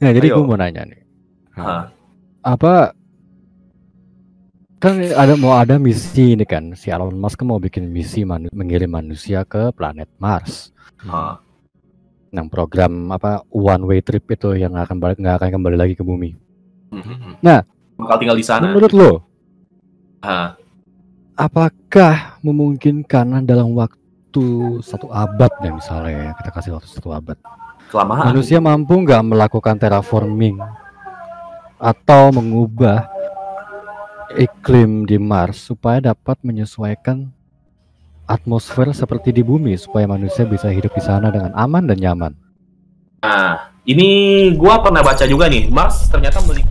Nah, jadi gue mau nanya nih. Hah. Apa kan ada mau ada misi ini kan si Elon Musk mau bikin misi manu- mengirim manusia ke planet Mars. Hah. Yang program apa one way trip itu yang akan balik nggak akan kembali lagi ke bumi. Mhm. Nah. bakal tinggal di sana. Menurut lo, Hah. apakah memungkinkan dalam waktu satu abad ya misalnya kita kasih waktu satu abad Kelamaan. manusia mampu nggak melakukan terraforming atau mengubah iklim di Mars supaya dapat menyesuaikan atmosfer seperti di bumi supaya manusia bisa hidup di sana dengan aman dan nyaman. Nah, ini gua pernah baca juga nih, Mars ternyata memiliki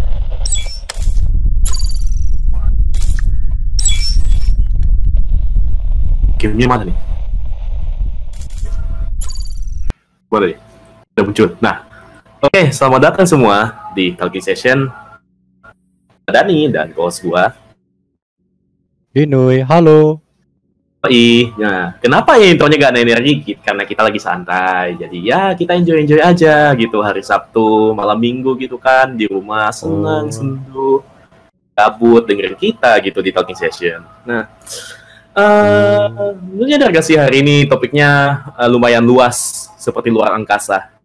Gamenya mana nih? Mana nih? Udah muncul. Nah, oke, selamat datang semua di Talking Session. Dani dan host gua. Inuy, halo. I, nah, kenapa ya intronya gak ada energi? Karena kita lagi santai. Jadi ya kita enjoy-enjoy aja gitu hari Sabtu, malam Minggu gitu kan di rumah senang, Oh. sendu, kabut dengerin kita gitu di talking session. Nah, eh lu nyadar gak sih hari ini topiknya eh, lumayan luas seperti luar angkasa?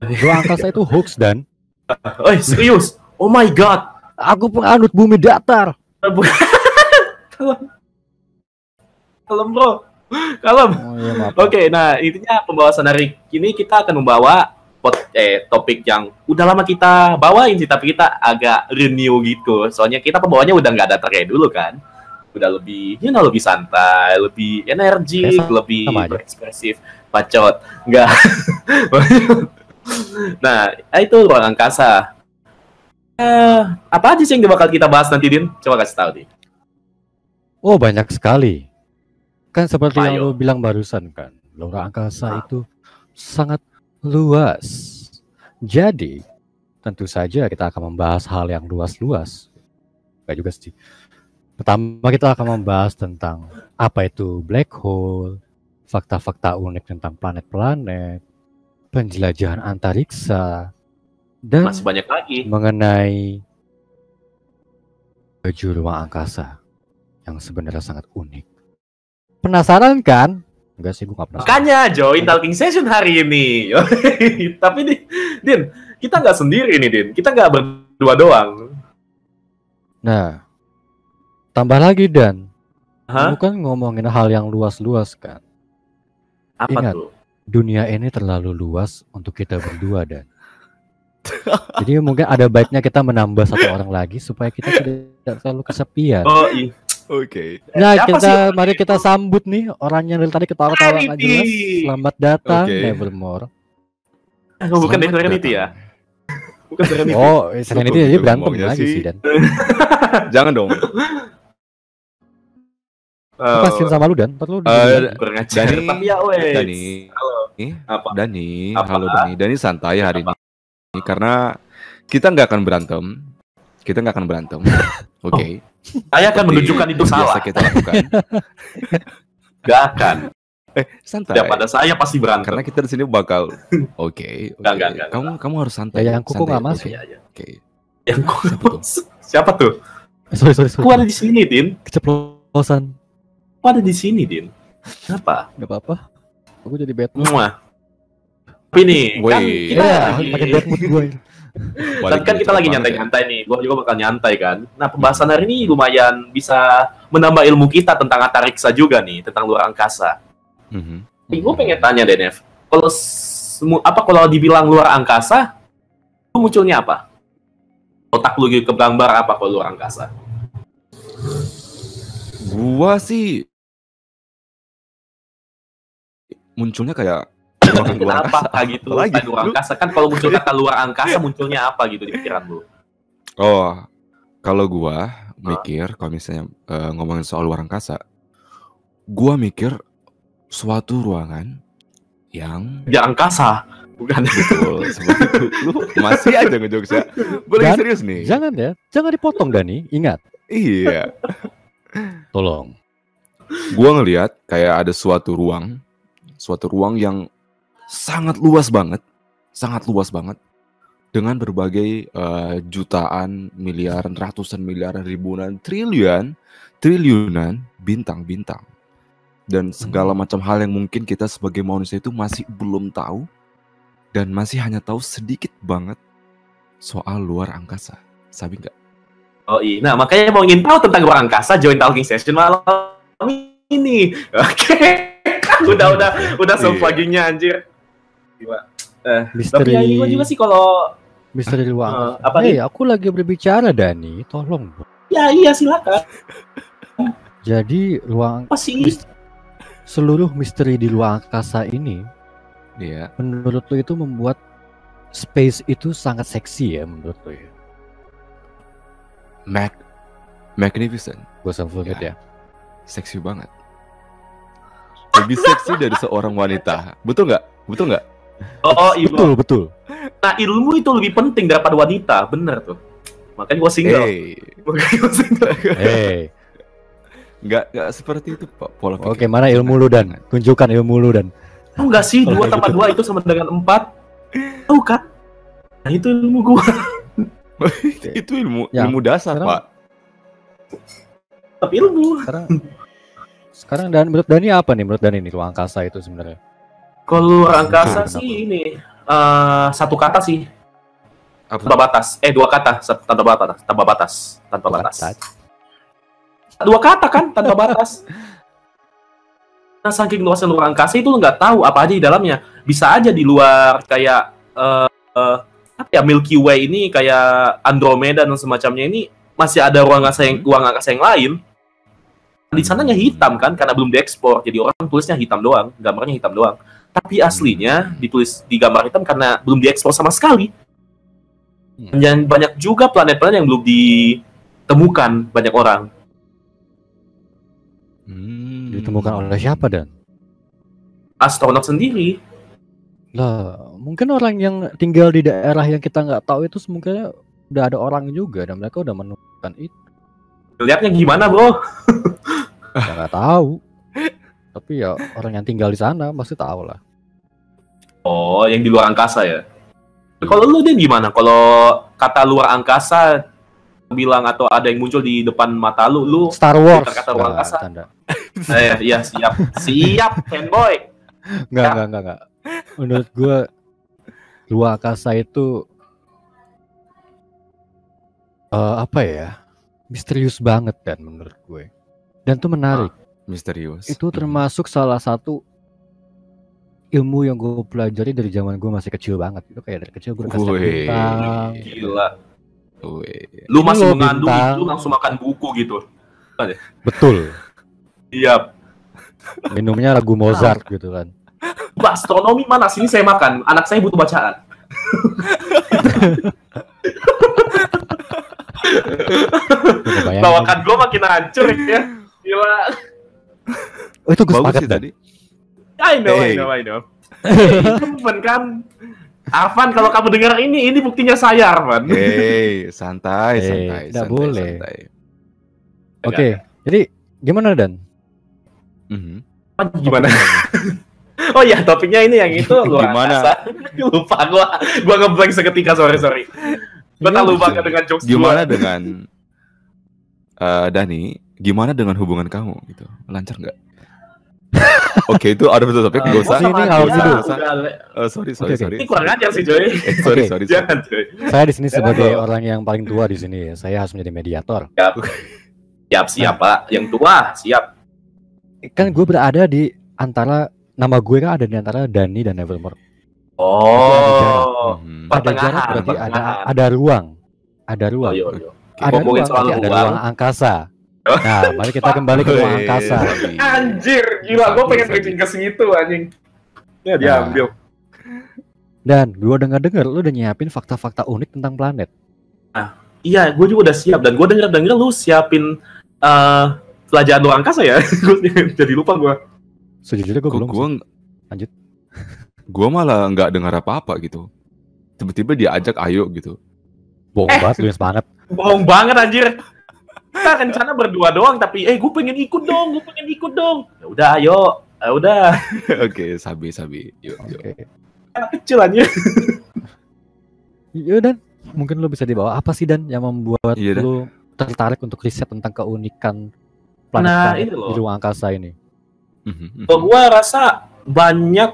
Luar angkasa itu hoax dan Eh serius? Oh my god! aku penganut bumi datar. Kalem. Bro. Kalem. Oh, iya. Oke, nah intinya pembahasan hari ini kita akan membawa pot, eh, topik yang udah lama kita bawain sih, tapi kita agak renew gitu. Soalnya kita pembawanya udah nggak ada kayak dulu kan. Udah lebih, you know, lebih santai, lebih energik, sama- lebih berekspresif, bacot. Enggak. nah, itu ruang angkasa. Eh, apa aja sih yang bakal kita bahas nanti, Din? Coba kasih tahu, Din. Oh banyak sekali. Kan seperti yang Ayo. lo bilang barusan kan, luar angkasa Ah. itu sangat luas. Jadi tentu saja kita akan membahas hal yang luas-luas. Gak juga sih. Pertama kita akan membahas tentang apa itu black hole, fakta-fakta unik tentang planet-planet, penjelajahan antariksa, dan Masih banyak lagi. mengenai baju ruang angkasa yang sebenarnya sangat unik. Penasaran kan? Enggak sih, gue gak penasaran. Makanya join talking session hari ini. Tapi nih, Din, kita nggak sendiri nih, Din. Kita nggak berdua doang. Nah, tambah lagi Dan, Hah? lu kan ngomongin hal yang luas-luas kan. Apa Ingat. tuh? Dunia ini terlalu luas untuk kita berdua Dan. Jadi mungkin ada baiknya kita menambah satu orang lagi supaya kita tidak terlalu kesepian. Oh, iya. Oke. Nah, siapa kita sih orang mari itu? kita sambut nih orangnya dari tadi ketawa-tawa nggak jelas. Selamat datang Oke. Nevermore. Oh, bukan Selamat Serenity ya? Bukan Serenity. Oh, Serenity gitu berantem ngomongnya lagi sih. sih dan. Jangan dong. Kasian sama lu dan, ntar lu Eh, ajar. Dani, ya. Dani, Apa? Dani, Apa? halo Dani, Dani santai hari ini karena kita nggak akan berantem, kita nggak akan berantem, oke? Saya akan menunjukkan itu biasa salah. kita lakukan. Gak akan. Eh, santai. Tidak pada saya pasti berantem. Karena kita di sini bakal, oke, oke. Enggak, enggak, enggak, Kamu kamu harus santai. Ya, yang kuku nggak masuk. Iya, iya. Oke. Yang Siapa tuh? Siapa tuh? Sorry sorry sorry. Aku ada di sini, Din. Keceplosan. Aku ada di sini, Din. Kenapa? Gak apa-apa. Aku jadi Batman. Muah. Tapi nih, kan kita Ya, lagi- pakai bad mood gue. Dan kan kita lagi nyantai-nyantai nih, gua juga bakal nyantai kan. Nah, pembahasan hari ini lumayan bisa menambah ilmu kita tentang antariksa juga nih, tentang luar angkasa. Mhm. Nih, gue pengen tanya deh, Nev. Kalau apa kalau dibilang luar angkasa, itu munculnya apa? Otak lu gitu kegambar apa kalau luar angkasa? Gua sih munculnya kayak ruangan luar Kenapa angkasa. kayak gitu? Kayak luar Lu- angkasa kan kalau muncul kata luar angkasa munculnya apa gitu di pikiran lu? Oh, kalau gua mikir kalau misalnya eh, ngomongin soal luar angkasa, gua mikir suatu ruangan yang Di angkasa, bukan? betul seperti itu. Lu masih aja ngejokes ya. Gue lagi Dan- serius nih. Jangan ya, jangan dipotong Dani. Ingat, Iya. tolong. Gua ngelihat kayak ada suatu ruang, suatu ruang yang sangat luas banget, sangat luas banget dengan berbagai eh, jutaan, miliaran, ratusan miliaran, ribuan, triliunan, triliunan bintang-bintang dan segala Hmm. macam hal yang mungkin kita sebagai manusia itu masih belum tahu dan masih hanya tahu sedikit banget soal luar angkasa. Sabi nggak? Oh iya, nah makanya mau ingin tahu tentang luar angkasa, join talking session malam ini. Oke, udah udah udah Iya. self-pluggingnya anjir. Gila. Eh, tapi Misteri ya ini gua juga sih kalau misteri Eh, luar. apa Hei, nih? aku lagi berbicara Dani, tolong. ya iya silakan. Jadi ruang Apa sih? mis- seluruh misteri di luar angkasa ini Iya. menurut lo itu membuat space itu sangat seksi ya menurut lo ya. Mag magnificent, Gue sebut Ya. ya. seksi banget. Lebih seksi dari seorang wanita. Betul nggak? Betul nggak? Oh, iya. Betul betul. Nah, ilmu itu lebih penting daripada wanita, bener tuh. Makanya gua single. Hey, Makanya gua single. Hei, nggak nggak seperti itu Pak. Pola oke pikir. mana ilmu lu dan tunjukkan ilmu lu dan. Tahu nggak sih, dua kayak tambah gitu. dua itu sama dengan empat? Tahu kan? Nah, itu ilmu gua. itu ilmu Ya, ilmu dasar sekarang- Pak. Tapi ilmu. Sekarang sekarang dan menurut Dani apa nih menurut Dani nih ruang angkasa itu sebenarnya? Kalau luar angkasa Kenapa? sih ini eh, satu kata sih Apa? tanpa batas. Eh dua kata tanpa batas, tanpa batas, tanpa batas. Batas. Dua kata kan tanpa batas. Nah saking luasnya luar angkasa itu lu nggak tahu apa aja di dalamnya. Bisa aja di luar kayak eh, eh, apa ya Milky Way ini kayak Andromeda dan semacamnya ini masih ada ruang angkasa yang ruang angkasa yang lain. Di sananya hitam kan karena belum diekspor. Jadi orang tulisnya hitam doang, gambarnya hitam doang. Tapi aslinya ditulis di gambar hitam karena belum diekspor sama sekali. Hmm. Dan banyak juga planet-planet yang belum ditemukan banyak orang. Hmm. Ditemukan oleh siapa dan? Astronot sendiri. Lah, mungkin orang yang tinggal di daerah yang kita nggak tahu itu mungkin udah ada orang juga dan mereka udah menemukan itu. Lihatnya gimana, bro? Ya nggak tahu. Tapi ya orang yang tinggal di sana pasti tahu lah. Oh, yang di luar angkasa ya. Kalau lu dia gimana? Kalau kata luar angkasa bilang atau ada yang muncul di depan mata lu, lu Star Wars. kata Nggak, angkasa. tanda. eh ya siap. Siap, fanboy. Nggak, Ya. nggak, nggak, nggak. Menurut gua luar angkasa itu eh, apa ya? Misterius banget kan menurut gue. Dan tuh menarik. misterius. Itu termasuk salah satu ilmu yang gue pelajari dari zaman gue masih kecil banget. Itu kayak dari kecil gue Wih. bintang. Gila. Wih. Lu masih mengandung bintang. lu langsung makan buku gitu. Betul. Iya. Minumnya lagu Mozart gitu kan. Mbak, astronomi mana? Sini saya makan. Anak saya butuh bacaan. Gue. Bawakan gua makin hancur ya. Gila. Oh itu gue Bagus sepakat tadi. I know, I Hey. know, I know. Hey, kan. Arfan kalau kamu dengar ini, ini buktinya saya Arfan. Hey, santai, Eh, santai, nggak santai, boleh. santai. Oke. Jadi gimana dan? Mhm. Apa gimana? oh ya, topiknya ini yang itu luar Gimana? angkasa. Lupa gua. Gua ngeblank seketika, sorry, sorry. Tak lupa Gimana? dengan jokes Gimana gua. dengan eh Dani? Gimana dengan hubungan kamu gitu? Lancar nggak? Oke, itu ada betul topik Eh, gak usah. Ini. Nggak usah. Eh, sorry, sorry, sorry. Ini kurang ajar sih, Joy. Eh, sorry, sorry. Jangan, Joy. Saya di sini Jangan sebagai orang yang paling tua di sini. Saya harus menjadi mediator. Siap, siap, Pak. Yang tua, siap. Kan gue berada di antara nama gue kan ada di antara Dani dan Nevermore. Oh. Mhm. Ada jarak berarti ada ada ruang. Ada Oh, ruang. yo, yo. ada Ngomongin ruang, soal ada ruang. ruang angkasa. Nah, mari kita kembali ke ruang angkasa. Anjir, gila. Gue pengen bridging ke situ, anjing. Ya, Nah. diambil. Dan gue dengar-dengar lu udah nyiapin fakta-fakta unik tentang planet. Iya, gue juga udah siap. Dan gue denger-denger lu siapin eh pelajaran luar angkasa ya. Jadi lupa gue. Sejujurnya gue belum. ng- Lanjut. Gua malah nggak dengar apa-apa gitu. Tiba-tiba diajak ayo gitu. Bohong Eh. banget semangat. Bohong banget, anjir. Kita rencana berdua doang, tapi eh gue pengen ikut dong, gue pengen ikut dong. Ya udah, ayo. Ya udah. Oke, sabi sabi. Yuk, yuk. Oke. Anak kecil aja. Iya dan mungkin lu bisa dibawa apa sih dan yang membuat Iya, Dan. lu tertarik untuk riset tentang keunikan Nah, planet-planet itu loh. di ruang angkasa ini? Mhm. Kalau gua rasa banyak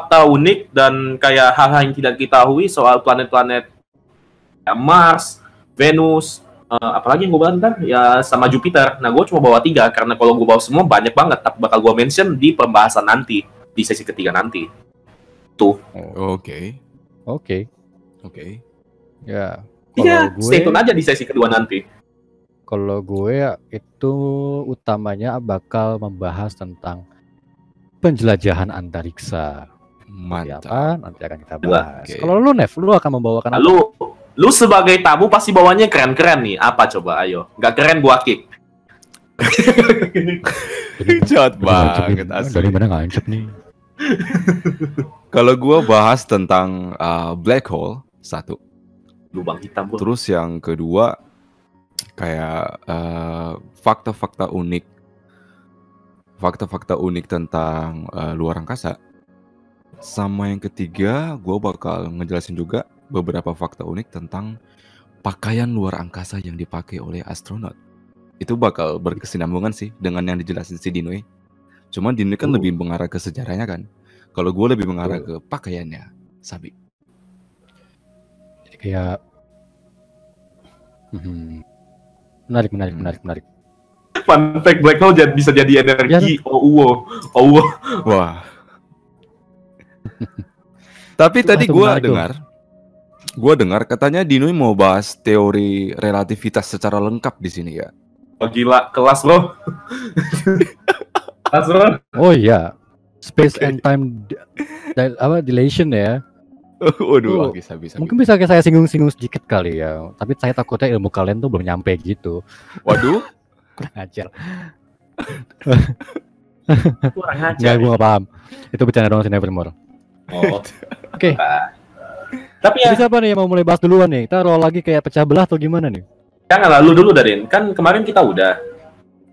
fakta unik dan kayak hal-hal yang tidak kita ketahui soal planet-planet ya, Mars, Venus, eh, apalagi yang gue bilang ntar ya sama Jupiter. Nah, gue cuma bawa tiga karena kalau gue bawa semua banyak banget. Tapi bakal gue mention di pembahasan nanti di sesi ketiga nanti. Tuh, Oke, Oke, oke. ya. iya, Kalau gue, stay tune aja di sesi kedua nanti. kalau gue ya, itu utamanya bakal membahas tentang penjelajahan antariksa. Seperti Mantap. apa? Nanti akan kita bahas. Oke. Kalau lu Nev, lu akan membawakan apa? Lalu, lu sebagai tamu pasti bawanya keren-keren nih. Apa coba? Ayo, nggak keren gua kick. Ngancep banget asli. Dari mana ngancep nih? Kalau gua bahas tentang uh, black hole satu, Lubang hitam bro. terus yang kedua kayak uh, fakta-fakta unik, fakta-fakta unik tentang uh, luar angkasa. Sama yang ketiga, gua bakal ngejelasin juga beberapa fakta unik tentang pakaian luar angkasa yang dipakai oleh astronot. Itu bakal berkesinambungan sih dengan yang dijelasin si Dinoy. Cuman Dinoy kan Oh. lebih mengarah ke sejarahnya kan. Kalau gue lebih mengarah ke pakaiannya, Sabi. Jadi kayak Hmm. menarik, menarik, Hmm. menarik, menarik. Fun fact black hole bisa jadi energi. Oh, uwo. Oh, uwo. Wah. Tapi tadi gue dengar, gue dengar katanya Dinoy mau bahas teori relativitas secara lengkap di sini ya. Oh, gila, kelas bro. Oh iya, space Oke. and time di- apa dilation ya. Waduh, Tuh, bisa bisa. Mungkin bisa saya singgung-singgung sedikit kali ya. Tapi saya takutnya ilmu kalian tuh belum nyampe gitu. Waduh, Kurang ajar. Kurang Enggak, aja. gue gak paham. Itu bercanda doang si Nevermore. Oh. Oke. Tapi ya, Jadi siapa nih yang mau mulai bahas duluan nih? Kita roll lagi kayak pecah belah atau gimana nih? jangan lalu dulu Darin. Kan kemarin kita udah.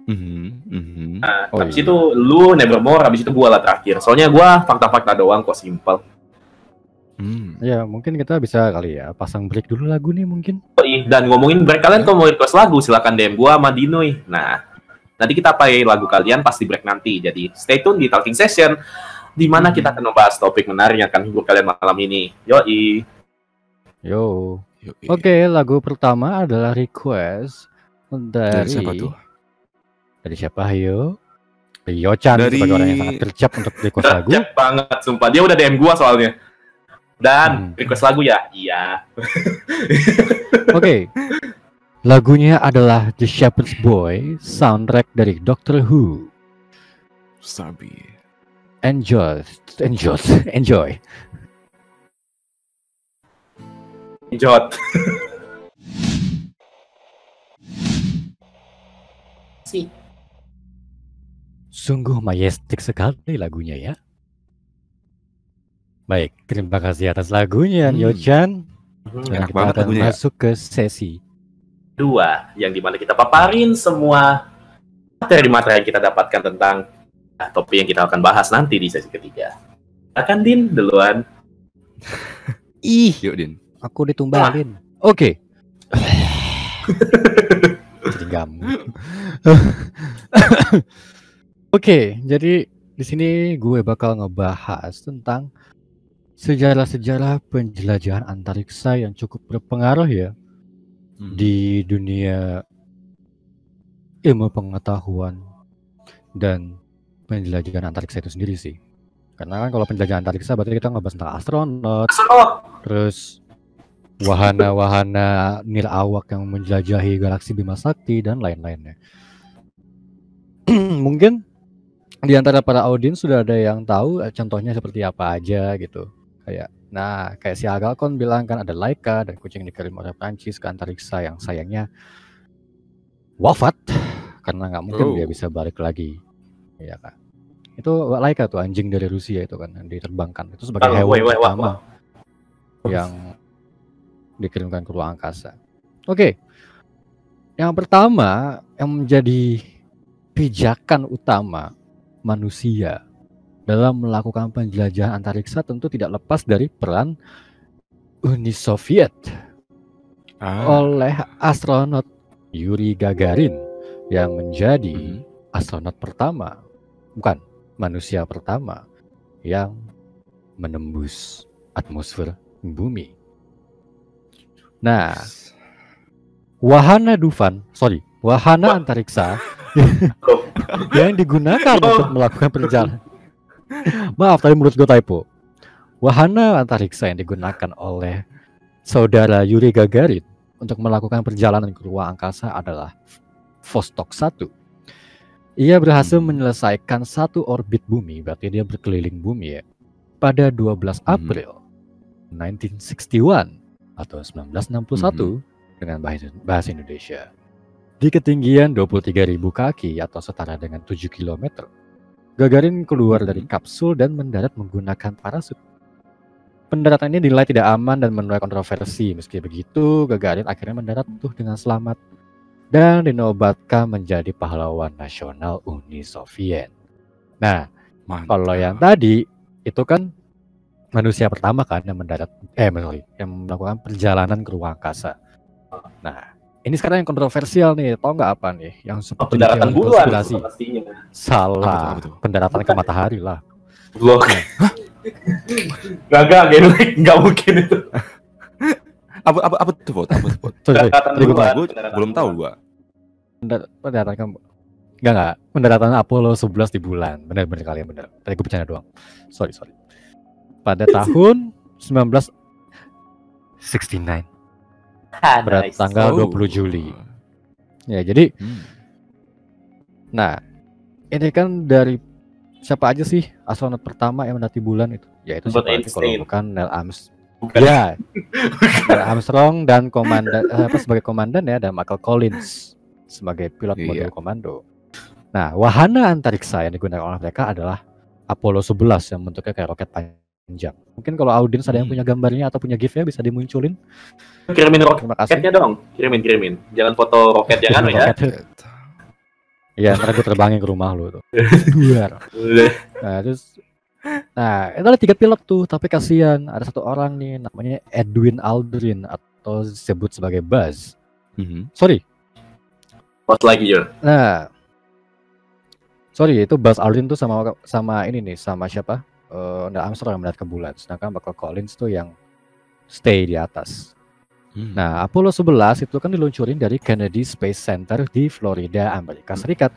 Mhm, mhm. Nah, Oh, habis iya. itu lu Nevermore, habis itu gua lah terakhir. Soalnya gua fakta-fakta doang kok simpel. Hmm. Ya mungkin kita bisa kali ya pasang break dulu lagu nih mungkin. Oh, iya. Dan ngomongin break kalian kalau mau request lagu silakan DM gua sama Dinoy. Nah, nanti kita play lagu kalian pasti break nanti. Jadi stay tune di Talking Session di mana kita akan membahas topik menarik yang akan hibur kalian malam ini. Yoi. Yo. Oke, lagu pertama adalah request dari Dari siapa tuh? Dari siapa Ayo? Yochan Dari- sebagai orang yang sangat gercep untuk request lagu. Cek banget sumpah. Dia udah DM gua soalnya. Dan Hmm. request lagu ya? Iya. Oke. Lagunya adalah The Shepherd's Boy, soundtrack dari Doctor Who. Sabi. Enjoy, enjoy, enjoy. Jot. Si. Sungguh majestik sekali lagunya ya. Baik, terima kasih atas lagunya, Hmm. Yochan. Dan Enak kita banget akan lagunya ya. masuk ke sesi. Dua, yang di mana kita paparin semua materi-materi yang kita dapatkan tentang topik yang kita akan bahas nanti di sesi ketiga. Akan Din duluan. Ih, Yuk, Din. aku ditumbalin. Oke. Jadi gamu. Oke, jadi di sini gue bakal ngebahas tentang sejarah-sejarah penjelajahan antariksa yang cukup berpengaruh ya Hmm. di dunia ilmu pengetahuan dan penjelajahan antariksa itu sendiri sih. Karena kan kalau penjelajahan antariksa berarti kita ngebahas tentang astronot, Astronot. terus wahana-wahana nirawak yang menjelajahi galaksi Bima Sakti dan lain-lainnya. Mungkin di antara para audiens sudah ada yang tahu eh, contohnya seperti apa aja gitu. Kayak nah, kayak si Agalkon bilang kan ada Laika dan kucing dikirim oleh Prancis ke antariksa yang sayangnya wafat karena nggak mungkin dia Oh. bisa balik lagi. Iya kan. Itu Laika tuh anjing dari Rusia itu kan yang diterbangkan. Itu sebagai Oh, hewan wait, yang dikirimkan ke ruang angkasa. Oke. Yang pertama yang menjadi pijakan utama manusia dalam melakukan penjelajahan antariksa tentu tidak lepas dari peran Uni Soviet Ah. oleh astronot Yuri Gagarin yang menjadi Mhm. astronot pertama, bukan manusia pertama yang menembus atmosfer bumi. Nah, wahana Dufan, sorry, wahana Wah. antariksa yang digunakan Loh. untuk melakukan perjalanan. Maaf, tadi menurut gue typo. Wahana antariksa yang digunakan oleh saudara Yuri Gagarin untuk melakukan perjalanan ke ruang angkasa adalah Vostok 1. Ia berhasil Hmm. menyelesaikan satu orbit bumi, berarti dia berkeliling bumi ya, pada 12 Hmm. April 1961 atau 1961 dengan bahasa, bahasa Indonesia. Di ketinggian 23.000 kaki atau setara dengan 7 km. Gagarin keluar dari Mhm. kapsul dan mendarat menggunakan parasut. Pendaratan ini dinilai tidak aman dan menuai kontroversi. Meski begitu, Gagarin akhirnya mendarat tuh dengan selamat dan dinobatkan menjadi pahlawan nasional Uni Soviet. Nah, Mantap. kalau yang tadi itu kan manusia pertama kan yang mendarat eh sorry, yang melakukan perjalanan ke ruang angkasa. Nah, ini sekarang yang kontroversial nih, tau nggak apa nih? Yang Oh, seperti pendaratan bulan pastinya. Apa Salah, apa pendaratan ke matahari lah. Blok. Gagal. Nggak mungkin itu. apa apa apa tuh Vot? Apa tuh? Sorry, sorry. Tadi. Gua pendaratan belum tahu gua. pendar- pendaratan ke Enggak enggak, pendaratan Apollo 11 di bulan. Benar-benar kalian benar. Tadi gue bercanda doang. Sorry, sorry. Pada tahun 1969 Ah, pada nice. tanggal Oh. 20 Juli. Ya, jadi Hmm. Nah, ini kan dari siapa aja sih astronot pertama yang mendaki bulan itu? Ya itu Albert siapa kalau bukan Neil Armstrong. Bukan. Ya, Neil Armstrong dan komandan eh, apa sebagai komandan ya dan Michael Collins sebagai pilot Iya. modul komando. Nah, wahana antariksa yang digunakan oleh mereka adalah Apollo 11 yang bentuknya kayak roket panjang. Mungkin kalau audiens ada yang Hmm. punya gambarnya atau punya GIF-nya bisa dimunculin. Kirimin Terima kasih. roketnya dong. Kirimin, kirimin. Jangan foto roket yang anu ya. Roket. Iya, ntar gue terbangin ke rumah lu tuh. Biar. Nah, terus Nah, itu ada tiga pilot tuh, tapi kasihan ada satu orang nih namanya Edwin Aldrin atau disebut sebagai Buzz. Mhm. Sorry. Buzz Lightyear. Nah. Sorry, itu Buzz Aldrin tuh sama sama ini nih, sama siapa? Eh Neil Armstrong yang mendarat ke bulan, sedangkan Michael Collins tuh yang stay di atas. Hmm. Nah, Apollo 11 itu kan diluncurin dari Kennedy Space Center di Florida, Amerika Serikat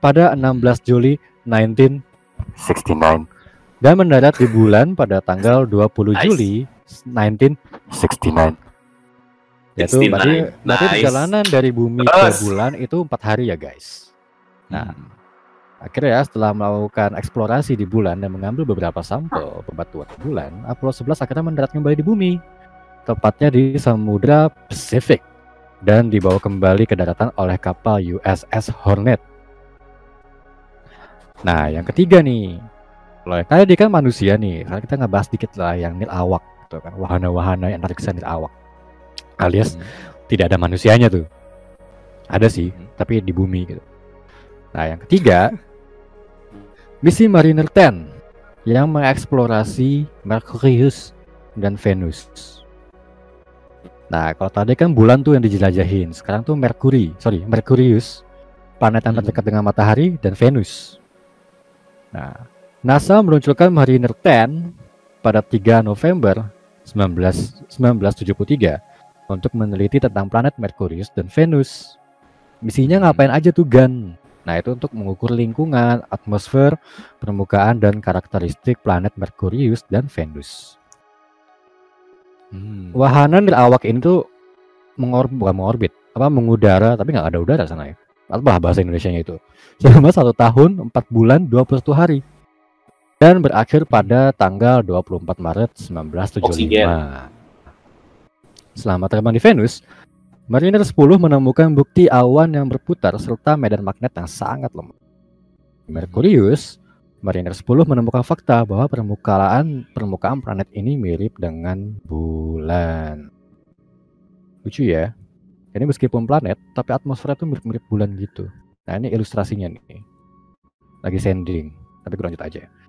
pada 16 Juli 1969 dan mendarat di bulan pada tanggal 20 Nice. Juli 1969. Yaitu 69. berarti, berarti Nice. perjalanan dari bumi ke bulan itu empat hari ya guys. Nah, Hmm. Akhirnya ya setelah melakukan eksplorasi di bulan dan mengambil beberapa sampel bebatuan bulan, Apollo 11 akhirnya mendarat kembali di bumi, tepatnya di Samudra Pasifik dan dibawa kembali ke daratan oleh kapal USS Hornet. Nah, yang ketiga nih, kalau yang tadi kan manusia nih, sekarang kita ngebahas dikit lah yang nilawak, gitu kan, wahana-wahana yang antariksa nilawak, alias Hmm. tidak ada manusianya tuh. Ada sih, Mhm. tapi di bumi gitu. Nah, yang ketiga, misi Mariner 10 yang mengeksplorasi Merkurius dan Venus. Nah, kalau tadi kan bulan tuh yang dijelajahin, sekarang tuh Merkuri, sorry, Merkurius, planet yang Mhm. terdekat dengan matahari dan Venus. Nah, NASA meluncurkan Mariner 10 pada 3 November 19 1973 untuk meneliti tentang planet Merkurius dan Venus. Misinya ngapain aja tuh Gan? Nah, itu untuk mengukur lingkungan, atmosfer, permukaan dan karakteristik planet Merkurius dan Venus. Hmm. Wahana nirawak ini tuh mengor bukan mengorbit, apa mengudara tapi nggak ada udara sana ya. Apa bahasa Indonesianya itu? Selama satu tahun, 4 bulan, 21 hari. Dan berakhir pada tanggal 24 Maret 1975. Oksigen. Selama terbang di Venus, Mariner 10 menemukan bukti awan yang berputar serta medan magnet yang sangat lemah. Merkurius, Mariner 10 menemukan fakta bahwa permukaan permukaan planet ini mirip dengan bulan. Lucu ya. Ini meskipun planet, tapi atmosfernya tuh mirip-mirip bulan gitu. Nah ini ilustrasinya nih. Lagi sending, tapi gue lanjut aja.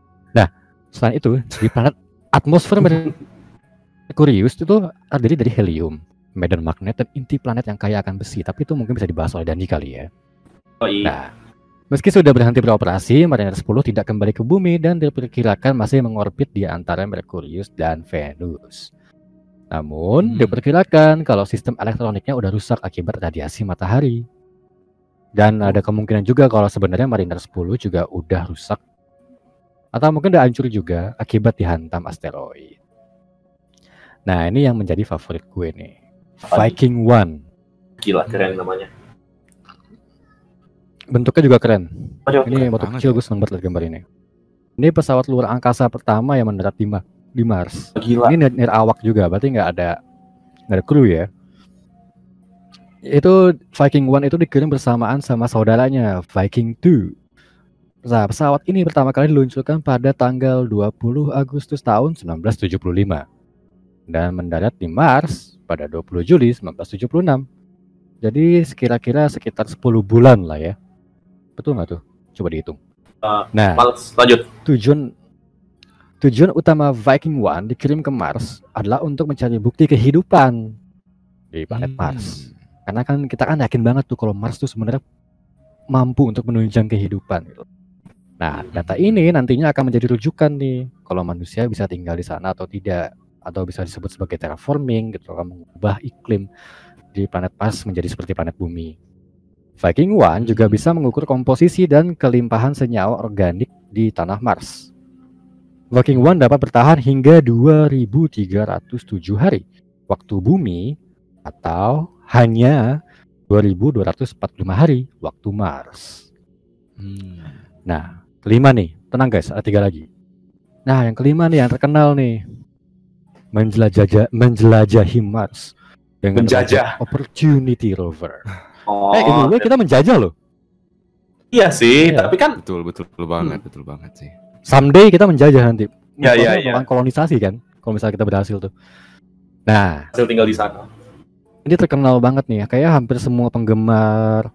Selain itu, di planet atmosfer Merkurius itu terdiri dari helium, medan magnet, dan inti planet yang kaya akan besi. Tapi itu mungkin bisa dibahas oleh Dani kali ya. Oh iya. Nah, meski sudah berhenti beroperasi, Mariner 10 tidak kembali ke bumi dan diperkirakan masih mengorbit di antara Merkurius dan Venus. Namun, Hmm. diperkirakan kalau sistem elektroniknya udah rusak akibat radiasi matahari. Dan ada kemungkinan juga kalau sebenarnya Mariner 10 juga udah rusak. Atau mungkin udah hancur juga akibat dihantam asteroid. Nah, ini yang menjadi favorit gue nih. Viking One. Gila keren namanya. Bentuknya juga keren. Aduh, Ini keren waktu kecil ya. gue seneng banget gambar ini. Ini pesawat luar angkasa pertama yang mendarat di, Ma- di Mars. gila. Ini nir, awak juga, berarti nggak ada nggak ada kru ya. Itu Viking One itu dikirim bersamaan sama saudaranya Viking Two. Nah, pesawat ini pertama kali diluncurkan pada tanggal 20 Agustus tahun 1975 dan mendarat di Mars pada 20 Juli 1976. Jadi kira-kira sekitar 10 bulan lah ya. Betul nggak tuh? Coba dihitung. Ah, nah, Males, lanjut. tujuan tujuan utama Viking One dikirim ke Mars adalah untuk mencari bukti kehidupan di planet Hmm. Mars. Karena kan kita kan yakin banget tuh kalau Mars tuh sebenarnya mampu untuk menunjang kehidupan. gitu. Nah, data ini nantinya akan menjadi rujukan nih kalau manusia bisa tinggal di sana atau tidak atau bisa disebut sebagai terraforming gitu akan mengubah iklim di planet Mars menjadi seperti planet bumi. Viking One juga bisa mengukur komposisi dan kelimpahan senyawa organik di tanah Mars. Viking One dapat bertahan hingga 2307 hari waktu bumi atau hanya 2245 hari waktu Mars. Hmm. Nah, kelima nih, tenang guys, ada tiga lagi. Nah, yang kelima nih yang terkenal nih, menjelajah menjelajahi Mars dengan Menjajah. Opportunity Rover. Oh, eh, gue kita menjajah loh. iya sih, Iya. tapi kan Betul, betul, betul banget, betul banget sih. Someday kita menjajah nanti. Iya, iya, Maksudnya iya. bukan kolonisasi kan, kalau misalnya kita berhasil tuh. Nah, hasil tinggal di sana. ini terkenal banget nih, kayak hampir semua penggemar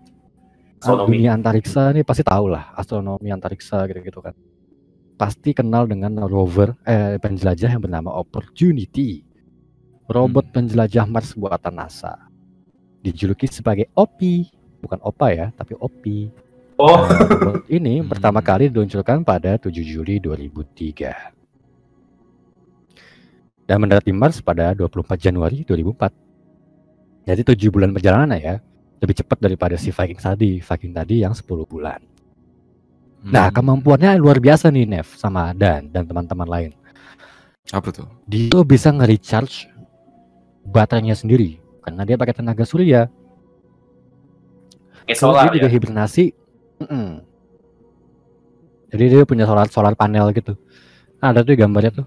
Astronomi. dunia antariksa nih pasti tahu lah astronomi antariksa gitu-gitu kan. Pasti kenal dengan rover eh penjelajah yang bernama Opportunity. Robot Hmm. penjelajah Mars buatan NASA. Dijuluki sebagai OPI, bukan OPA ya, tapi OPI. Oh, Nah, robot ini Hmm. pertama kali diluncurkan pada 7 Juli 2003 dan mendarat di Mars pada 24 Januari 2004. Jadi 7 bulan perjalanan ya, lebih cepat daripada si Viking tadi, Viking tadi yang 10 bulan. Nah, Hmm. kemampuannya luar biasa nih Nev sama Dan dan teman-teman lain. apa tuh? Dia tuh bisa nge-recharge baterainya sendiri karena dia pakai tenaga surya. kayak solar dia juga ya. hibernasi. Mm-mm. Jadi dia punya solar solar panel gitu. Nah, ada tuh gambarnya tuh.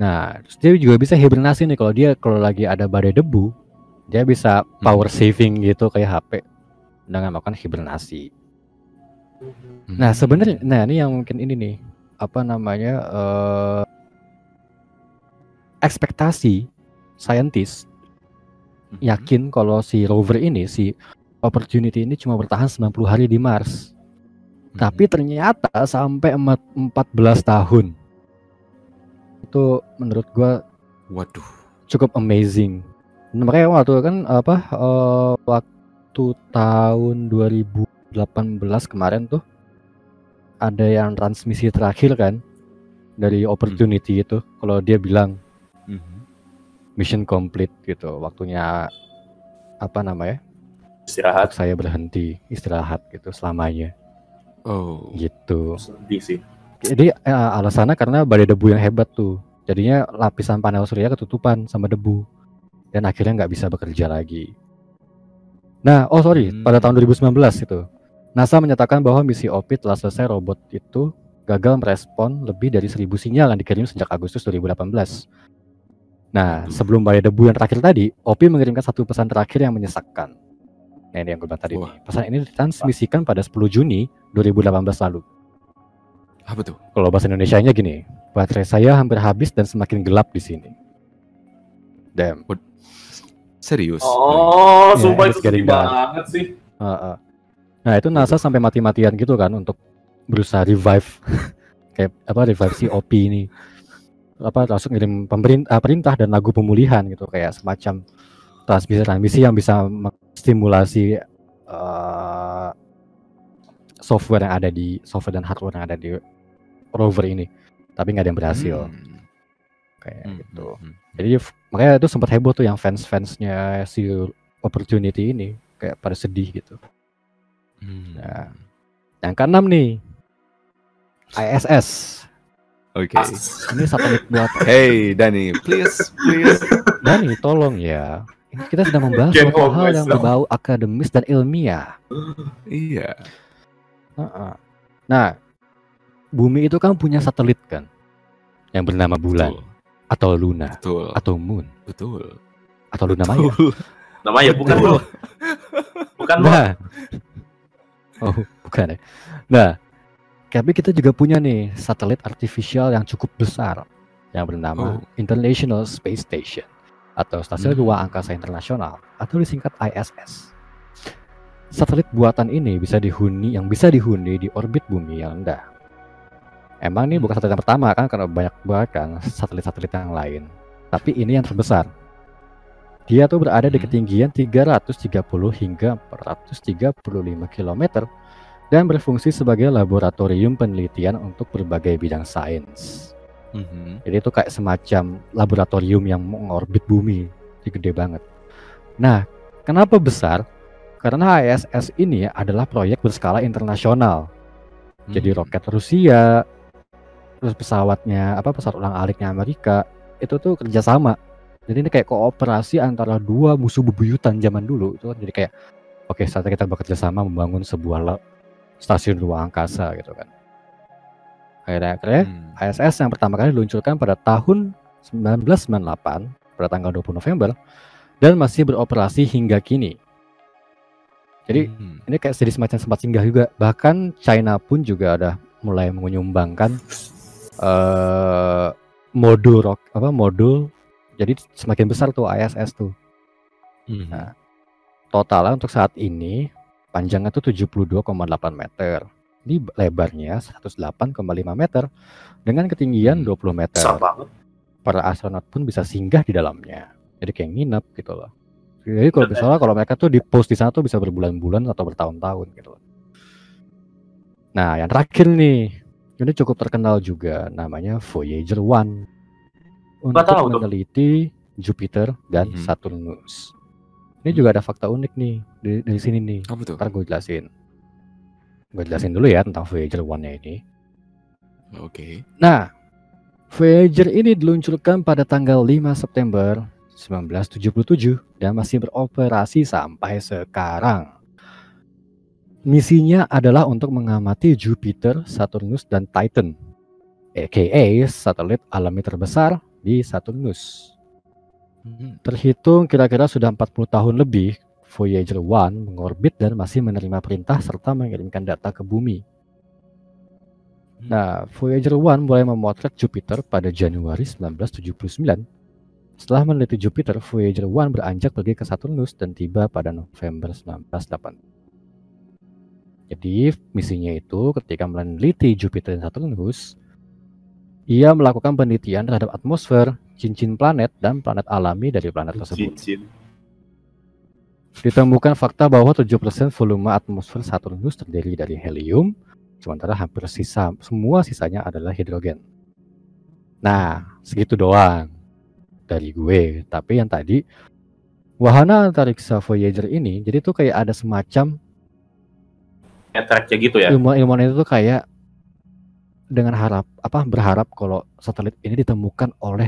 Nah, terus dia juga bisa hibernasi nih kalau dia kalau lagi ada badai debu, dia bisa power saving gitu kayak HP dengan melakukan hibernasi. Nah, sebenarnya nah ini yang mungkin ini nih, apa namanya? eh ekspektasi saintis Mhm. yakin kalau si rover ini si opportunity ini cuma bertahan 90 hari di Mars. Tapi ternyata sampai emat- 14 tahun. Itu menurut gua waduh. cukup amazing. Makanya waktu kan apa eh, waktu tahun 2018 kemarin tuh ada yang transmisi terakhir kan dari opportunity itu kalau dia bilang Mhm. mission complete gitu waktunya apa namanya Istirahat. saya berhenti istirahat gitu selamanya Oh. gitu Sedih sih. jadi eh, alasannya karena badai debu yang hebat tuh jadinya lapisan panel surya ketutupan sama debu dan akhirnya nggak bisa bekerja lagi nah oh sorry Hmm. pada tahun 2019 itu NASA menyatakan bahwa misi OPI telah selesai robot itu gagal merespon lebih dari 1000 sinyal yang dikirim sejak Agustus 2018 Nah, sebelum badai debu yang terakhir tadi, OPI mengirimkan satu pesan terakhir yang menyesakkan. Nah, ini yang gue bilang tadi Wah. nih. Pesan ini ditransmisikan pada 10 Juni 2018 lalu. Apa tuh? Kalau bahasa Indonesianya gini, baterai saya hampir habis dan semakin gelap di sini. Damn. Serius? Oh, Iya, sumpah itu sedih banget sih. Heeh. Nah, itu NASA sampai mati-matian gitu kan untuk berusaha revive kayak apa revive si OP ini apa langsung ngirim pemerintah perintah dan lagu pemulihan gitu kayak semacam transmisi transmisi yang bisa stimulasi uh, software yang ada di software dan hardware yang ada di rover ini tapi nggak ada yang berhasil Hmm. kayak Hmm, gitu hmm, hmm. jadi makanya itu sempat heboh tuh yang fans-fansnya si opportunity ini kayak pada sedih gitu Hmm. Nah. yang keenam nih ISS Oke. As- ini satelit buat Hey Dani, please, please. Dani tolong ya ini kita sedang membahas suatu hold hal yang berbau akademis dan ilmiah iya. Heeh. Nah, bumi itu kan punya satelit kan, yang bernama bulan Betul. Atau luna Betul. atau moon Betul. atau luna maya. Betul. namanya bukan lo. Bukan lo. Nah, oh bukan ya. Nah, tapi kita juga punya nih satelit artifisial yang cukup besar yang bernama Oh. International Space Station atau Stasiun Hmm. Ruang Angkasa Internasional atau disingkat ISS. Satelit buatan ini bisa dihuni yang bisa dihuni di orbit bumi yang rendah. Emang ini bukan satelit yang pertama kan karena banyak banget kan satelit-satelit yang lain. Tapi ini yang terbesar. Dia tuh berada di Hmm. ketinggian 330 hingga 435 km dan berfungsi sebagai laboratorium penelitian untuk berbagai bidang sains. Mhm. Jadi itu kayak semacam laboratorium yang mengorbit bumi. Jadi gede banget. Nah, kenapa besar? Karena ISS ini adalah proyek berskala internasional. Jadi Hmm. roket Rusia, terus pesawatnya apa pesawat ulang aliknya Amerika itu tuh kerjasama. Jadi ini kayak kooperasi antara dua musuh bebuyutan zaman dulu. Itu kan jadi kayak oke saatnya kita bekerja sama membangun sebuah stasiun ruang angkasa gitu kan. Akhirnya, akhirnya Hmm. ISS yang pertama kali diluncurkan pada tahun 1998 pada tanggal 20 November dan masih beroperasi hingga kini. Jadi Hmm. ini kayak jadi semacam sempat singgah juga. Bahkan China pun juga ada mulai menyumbangkan eh modul rock apa modul jadi semakin besar tuh ISS tuh. Mhm. Nah, Totalnya untuk saat ini panjangnya tuh 72,8 meter. Ini lebarnya 108,5 meter dengan ketinggian Hmm. 20 meter. Besar banget. Para astronot pun bisa singgah di dalamnya. Jadi kayak nginep gitu loh. Jadi kalau misalnya kalau mereka tuh di post di sana tuh bisa berbulan-bulan atau bertahun-tahun gitu loh. Nah, yang terakhir nih, ini cukup terkenal juga namanya Voyager 1 untuk tahu tuh. meneliti Jupiter dan Mhm. Saturnus. Ini juga ada fakta unik nih di, dari sini nih. Apa tuh? Ntar gue jelasin. Gue jelasin dulu ya tentang Voyager 1-nya ini. Oke. Nah, Voyager ini diluncurkan pada tanggal 5 September 1977 dan masih beroperasi sampai sekarang. Misinya adalah untuk mengamati Jupiter, Saturnus, dan Titan, aka satelit alami terbesar di Saturnus. Mhm. Terhitung kira-kira sudah 40 tahun lebih, Voyager 1 mengorbit dan masih menerima perintah serta mengirimkan data ke bumi. Nah, Voyager 1 mulai memotret Jupiter pada Januari 1979. Setelah meneliti Jupiter, Voyager 1 beranjak pergi ke Saturnus dan tiba pada November 1980. Jadi, misinya itu ketika meneliti Jupiter dan Saturnus, ia melakukan penelitian terhadap atmosfer, cincin planet, dan planet alami dari planet tersebut. Cincin. Ditemukan fakta bahwa 7% volume atmosfer Saturnus terdiri dari helium, sementara hampir sisa semua sisanya adalah hidrogen. Nah, segitu doang dari gue. Tapi yang tadi wahana antariksa Voyager ini, jadi tuh kayak ada semacam Kayak tracknya gitu ya. ilmuwan-ilmuwan itu tuh kayak dengan harap apa berharap kalau satelit ini ditemukan oleh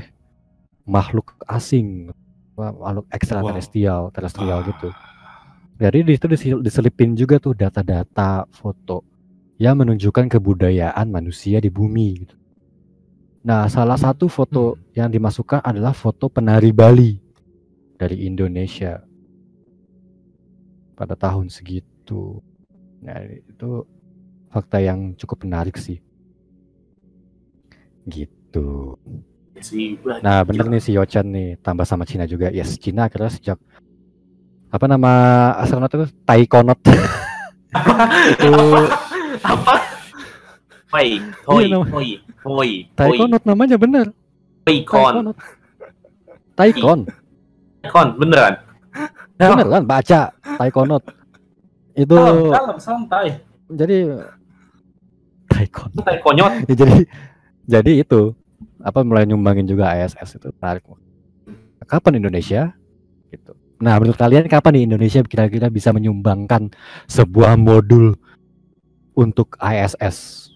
makhluk asing, makhluk ekstraterestrial, terestrial Ah. gitu. Jadi di situ diselipin juga tuh data-data foto yang menunjukkan kebudayaan manusia di bumi. Gitu. Nah, salah satu foto yang dimasukkan adalah foto penari Bali dari Indonesia pada tahun segitu. Nah, itu fakta yang cukup menarik sih. Gitu. Si Nah, bener nih si Yochan nih, tambah sama Cina juga. Yes, Cina akhirnya sejak apa nama astronot itu Taikonot. itu apa? Hoi, hoi, Iya, hoi, hoi, hoi, Taikonot namanya bener. Taikon. Taikon. Taikon, beneran. Beneran baca Taikonot. Itu Dalam, dalam, santai. jadi Taikon. Ya, jadi jadi itu apa mulai nyumbangin juga ISS itu menarik. Kapan Indonesia? Gitu. Nah, menurut kalian kapan nih Indonesia kira-kira bisa menyumbangkan sebuah modul untuk ISS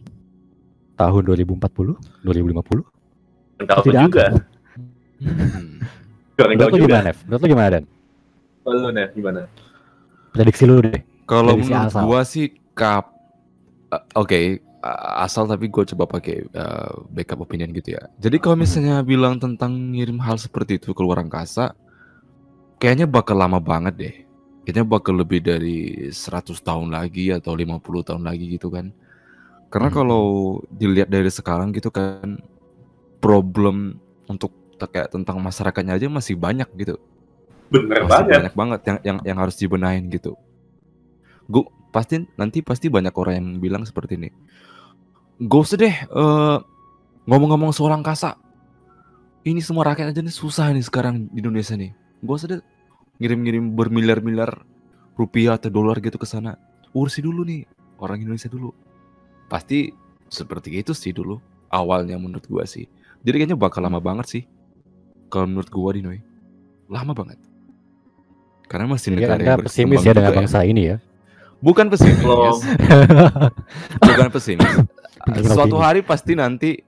tahun 2040, 2050? Tahu Tidak juga. Hmm. Menurut lu juga. gimana, Nev? Menurut lu gimana, Dan? Lu nih, gimana? Prediksi lu deh. Kalau menurut asal. gua sih kap uh, oke uh, asal tapi gue coba pakai uh, backup opinion gitu ya. Jadi kalau misalnya bilang tentang ngirim hal seperti itu ke luar angkasa, kayaknya bakal lama banget deh. Kayaknya bakal lebih dari 100 tahun lagi atau 50 tahun lagi gitu kan. Karena Hmm. kalau dilihat dari sekarang gitu kan problem untuk kayak tentang masyarakatnya aja masih banyak gitu Bener masih banget. banyak banget yang yang yang harus dibenahin gitu. Gue pasti nanti pasti banyak orang yang bilang seperti ini. Gak usah deh eh, ngomong-ngomong soal angkasa. Ini semua rakyat aja nih susah nih sekarang di Indonesia nih. Gak usah deh ngirim-ngirim bermiliar-miliar rupiah atau dolar gitu ke sana. Urusi dulu nih orang Indonesia dulu. Pasti seperti itu sih dulu awalnya menurut gua sih. Jadi kayaknya bakal lama banget sih. Kalau menurut gua di Noi. Lama banget. Karena masih Jadi negara Anda yang pesimis ya dengan juga bangsa ini ya. Bukan pesimis. Belum. Bukan pesimis. Suatu hari pasti nanti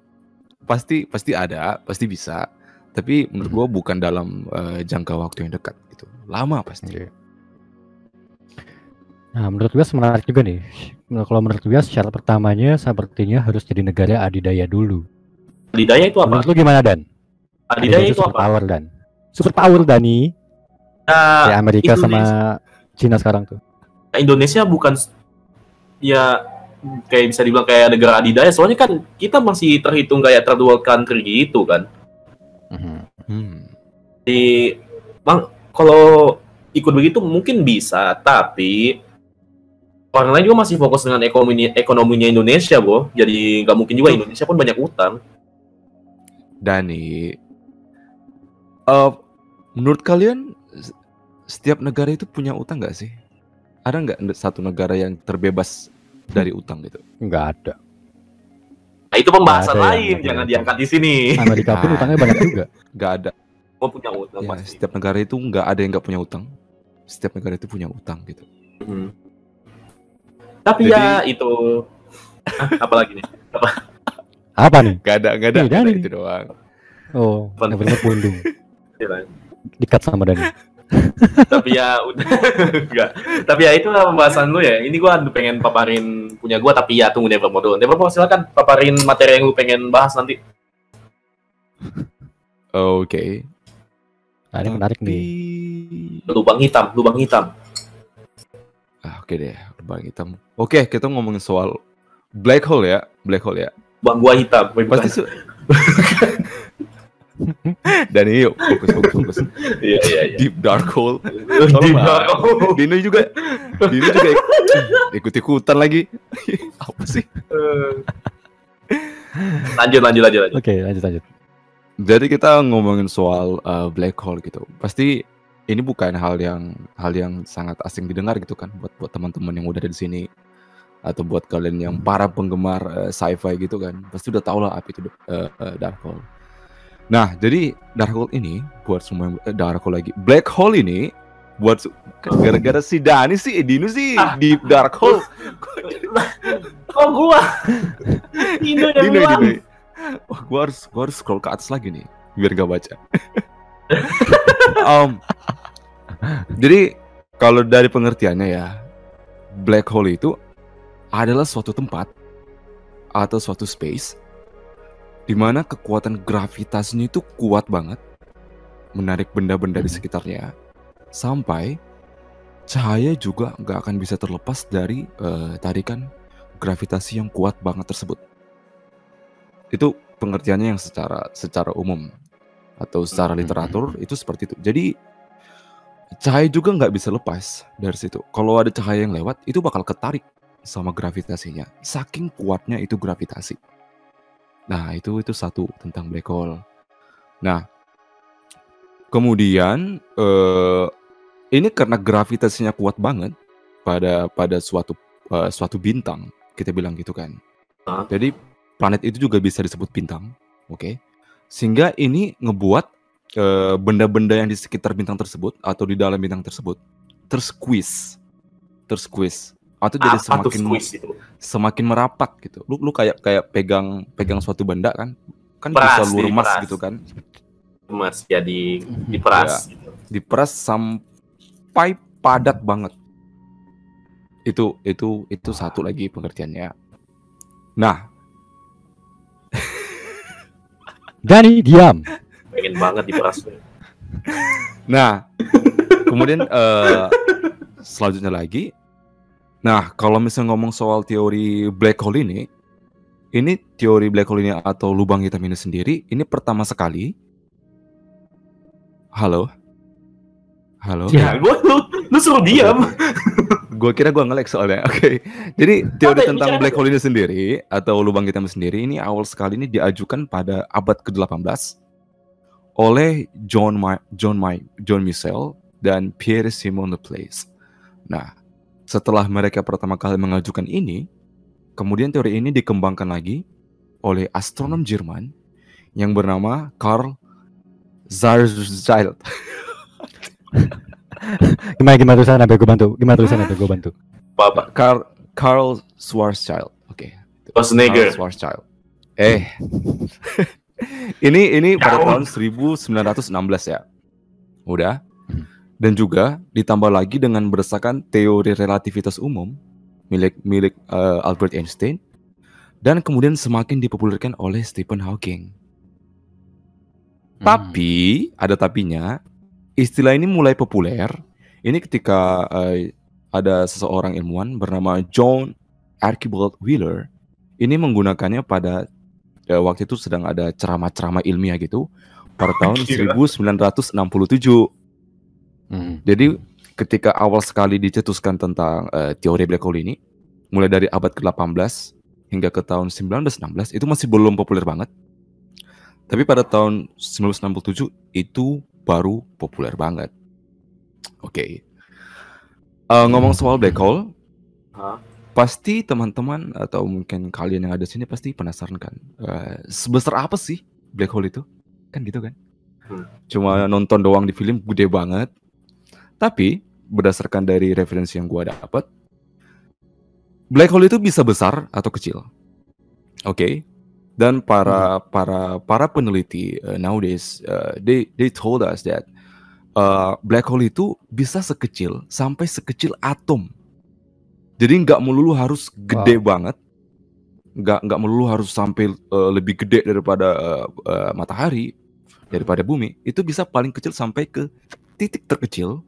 pasti pasti ada, pasti bisa. Tapi menurut gua bukan dalam eh, jangka waktu yang dekat gitu. Lama pasti. Oke. Nah, menurut gue menarik juga nih. Nah, Kalau menurut gue syarat pertamanya sepertinya harus jadi negara adidaya dulu. Adidaya itu apa? Menurut lu gimana Dan? Adidaya itu super apa? power Dan. Super power Dani. Nah, Kayak Amerika Indonesia. sama Cina sekarang tuh. Indonesia bukan ya kayak bisa dibilang kayak negara adidaya. Soalnya kan kita masih terhitung kayak third world country gitu kan. Hmm. di bang kalau ikut begitu mungkin bisa tapi orang lain juga masih fokus dengan ekonomi ekonominya Indonesia boh jadi nggak mungkin juga Indonesia pun banyak utang. Dani, eh, menurut kalian setiap negara itu punya utang nggak sih? Ada nggak satu negara yang terbebas dari utang gitu? Nggak ada. nah itu pembahasan ada yang lain nggak jangan punya diangkat di sini Amerika pun utangnya banyak juga. Nggak ada. mau punya utang Ya, pasti setiap negara itu nggak ada yang nggak punya utang. Setiap negara itu punya utang gitu. Hmm. tapi Jadi- ya itu Hah, apa lagi nih Apa nih? Gak ada, gak ada, nggak ada Dani. itu doang. Oh, Apa? yang benar pundung. Iya, Dikat sama Dani. Tapi ya udah enggak tapi ya itu lah pembahasan lu ya ini gua pengen paparin punya gua tapi ya tunggu Developer dulu Developer silakan paparin materi yang lu pengen bahas nanti Oke. Nah, ini menarik nih. Tapi- lubang hitam lubang hitam Ah, Oke deh, lubang hitam. Oke, kita ngomongin soal black hole ya, black hole ya. lubang gua hitam. Pasti Dani yuk, fokus, fokus, fokus. iya iya iya Deep dark hole. Di- Bang. Oh, Dino juga, Dino juga ikut ikutan lagi. Apa sih? lanjut lanjut lanjut lanjut Oke, lanjut lanjut. Jadi kita ngomongin soal uh, black hole gitu. Pasti ini bukan hal yang hal yang sangat asing didengar gitu kan buat buat teman-teman yang udah ada di sini atau buat kalian yang para penggemar uh, sci-fi gitu kan pasti udah tau lah apa itu uh, uh, dark hole. Nah jadi dark hole ini buat semua yang eh, dark hole lagi black hole ini buat gara-gara si Dani sih Dino sih Ah. deep dark hole oh gua Indo yang Dino bilang Dino. Wah, gua harus gua harus scroll ke atas lagi nih biar gak baca. Om, jadi kalau dari pengertiannya ya, black hole itu adalah suatu tempat atau suatu space di mana kekuatan gravitasinya itu kuat banget menarik benda-benda di Hmm. sekitarnya sampai cahaya juga nggak akan bisa terlepas dari eh, tarikan gravitasi yang kuat banget tersebut. Itu pengertiannya yang secara secara umum atau secara Hmm. literatur itu seperti itu. Jadi cahaya juga nggak bisa lepas dari situ. Kalau ada cahaya yang lewat, itu bakal ketarik sama gravitasinya. Saking kuatnya itu gravitasi. Nah, itu itu satu tentang black hole. Nah, kemudian eh, ini karena gravitasinya kuat banget pada pada suatu eh, suatu bintang, kita bilang gitu kan. Hah? Jadi planet itu juga bisa disebut bintang, oke? Sehingga ini ngebuat eh, benda-benda yang di sekitar bintang tersebut atau di dalam bintang tersebut tersqueeze, tersqueeze atau jadi semakin squeeze itu? semakin merapat gitu. Lu lu kayak kayak pegang pegang suatu benda kan, kan Peras, bisa lu remas gitu kan, Mas jadi diperas Iya. gitu. diperas sampai padat banget. Itu itu itu satu lagi pengertiannya. Nah, Dani diam. Pengen banget diperas. nah kemudian eh, selanjutnya lagi. Nah, kalau misalnya ngomong soal teori black hole ini, ini teori black hole ini atau lubang hitam ini sendiri, ini pertama sekali. Halo, halo. Ya. Ya, gua lu, lu suruh diam. Gue kira gue ngelek soalnya. Oke. Jadi teori Santai, tentang bicara black hole ini sendiri atau lubang hitam sendiri ini awal sekali ini diajukan pada abad ke-18 oleh John Ma John Ma John Michel dan Pierre Simon Laplace. Nah, setelah mereka pertama kali mengajukan ini, kemudian teori ini dikembangkan lagi oleh astronom Jerman yang bernama Carl Schwarzschild. Gimana gimana tulisannya biar gue bantu? Gimana tulisannya biar gue bantu? Bapak Carl Carl Schwarzschild. Oke. Schwarzenegger. Carl Schwarzschild. Eh. ini ini pada tahun 1916 ya. Udah. Hmm. Dan juga ditambah lagi dengan berdasarkan teori relativitas umum milik milik eh, Albert Einstein dan kemudian semakin dipopulerkan oleh Stephen Hawking. Tapi ada tapinya, istilah ini mulai populer. Ini ketika eh, ada seseorang ilmuwan bernama John Archibald Wheeler. Ini menggunakannya pada eh, waktu itu sedang ada ceramah-ceramah ilmiah gitu pada tahun Gila. 1967. Hmm. Jadi ketika awal sekali dicetuskan tentang eh, teori black hole ini, mulai dari abad ke-18 hingga ke tahun 1916 itu masih belum populer banget. Tapi pada tahun 1967 itu baru populer banget. Oke. Eh, ngomong soal black hole, Hah? pasti teman-teman atau mungkin kalian yang ada di sini pasti penasaran kan, eh, sebesar apa sih black hole itu? Kan gitu kan? Hmm. Cuma nonton doang di film gede banget. Tapi berdasarkan dari referensi yang gua dapat, black hole itu bisa besar atau kecil. Oke. Dan para para para peneliti uh, nowadays uh, they they told us that uh, black hole itu bisa sekecil sampai sekecil atom. Jadi nggak melulu harus gede banget, nggak nggak melulu harus sampai uh, lebih gede daripada uh, uh, matahari, daripada bumi. Itu bisa paling kecil sampai ke titik terkecil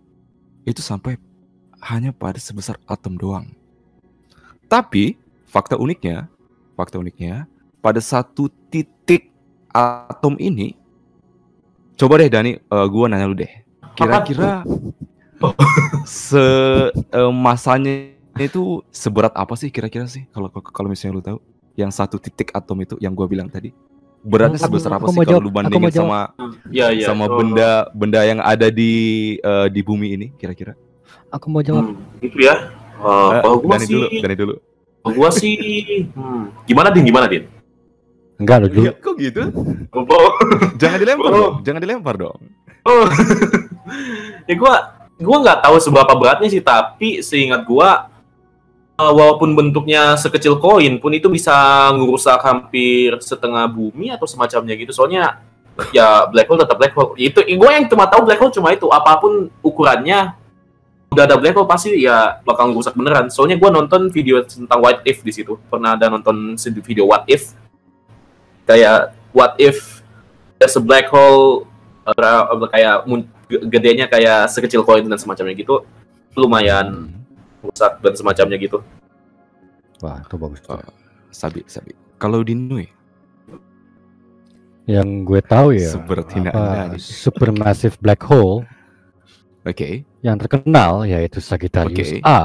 itu sampai hanya pada sebesar atom doang. Tapi fakta uniknya, fakta uniknya pada satu titik atom ini, coba deh Dani, eh, gua nanya lu deh, kira-kira se eh, masanya itu seberat apa sih kira-kira sih? Kalau kalau misalnya lu tahu yang satu titik atom itu yang gua bilang tadi beratnya Aku- sebesar apa aku sih mau kalau lu bandingin sama Iya, iya. sama Oh, benda benda yang ada di eh, di bumi ini kira-kira Aku mau jawab. Hmm, gitu ya. Oh, Eh, kalau gua Dani sih, dulu Dani dulu kalau gua sih, hmm, gimana din, gimana din? Enggak lo dulu. Iya, kok gitu Oh, jangan dilempar Oh. dong jangan dilempar dong oh. ya gua, gua nggak tahu seberapa beratnya sih, tapi seingat gua, eh, walaupun bentuknya sekecil koin pun itu bisa ngerusak hampir setengah bumi atau semacamnya gitu. Soalnya ya black hole tetap black hole. Itu gue yang cuma tahu black hole cuma itu. Apa pun ukurannya, udah ada black hole pasti ya bakal ngerusak beneran. Soalnya gue nonton video tentang what if di situ. Pernah ada nonton video what if. Kayak what if there's a black hole uh, kayak gedenya kayak sekecil koin dan semacamnya gitu. Lumayan rusak dan semacamnya gitu. Wah, itu bagus. tuh. Eh, sabi sabi kalau di Nui Yang gue tahu ya, hinaan apa, supermassive black hole oke yang terkenal yaitu Sagittarius Oke. A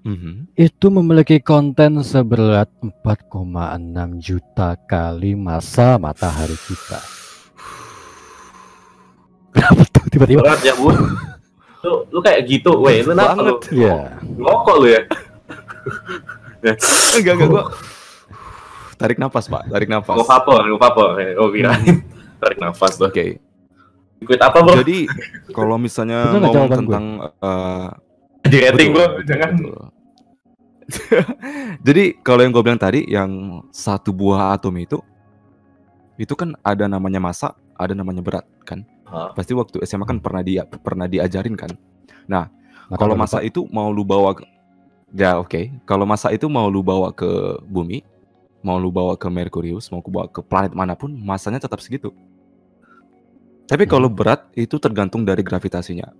Mhm. itu memiliki konten seberat 4,6 juta kali masa matahari kita. Kenapa tuh tiba-tiba? Berat ya, Bu. Lu, lu kayak gitu, weh. Lu kenapa lu? Banget. Iya. Ngokok lu ya? Enggak, enggak gua. Tarik nafas, Pak. Tarik nafas. Gue vapor, gue vapor. Oh, kirain. Tarik nafas tuh. Oke. Ikut apa, bro? Jadi kalau misalnya nggak ngomong tentang eh, Di rating, bro. Jangan. Jadi kalau yang gue bilang tadi, yang satu buah atom itu, itu kan ada namanya massa, ada namanya berat Pasti waktu SMA kan pernah dia pernah diajarin kan. Maka Kalau lupa. masa itu mau lu bawa ke, ya oke. Kalau masa itu mau lu bawa ke bumi, mau lu bawa ke Merkurius, mau lu bawa ke planet mana pun, masanya tetap segitu. Tapi kalau berat itu tergantung dari gravitasinya.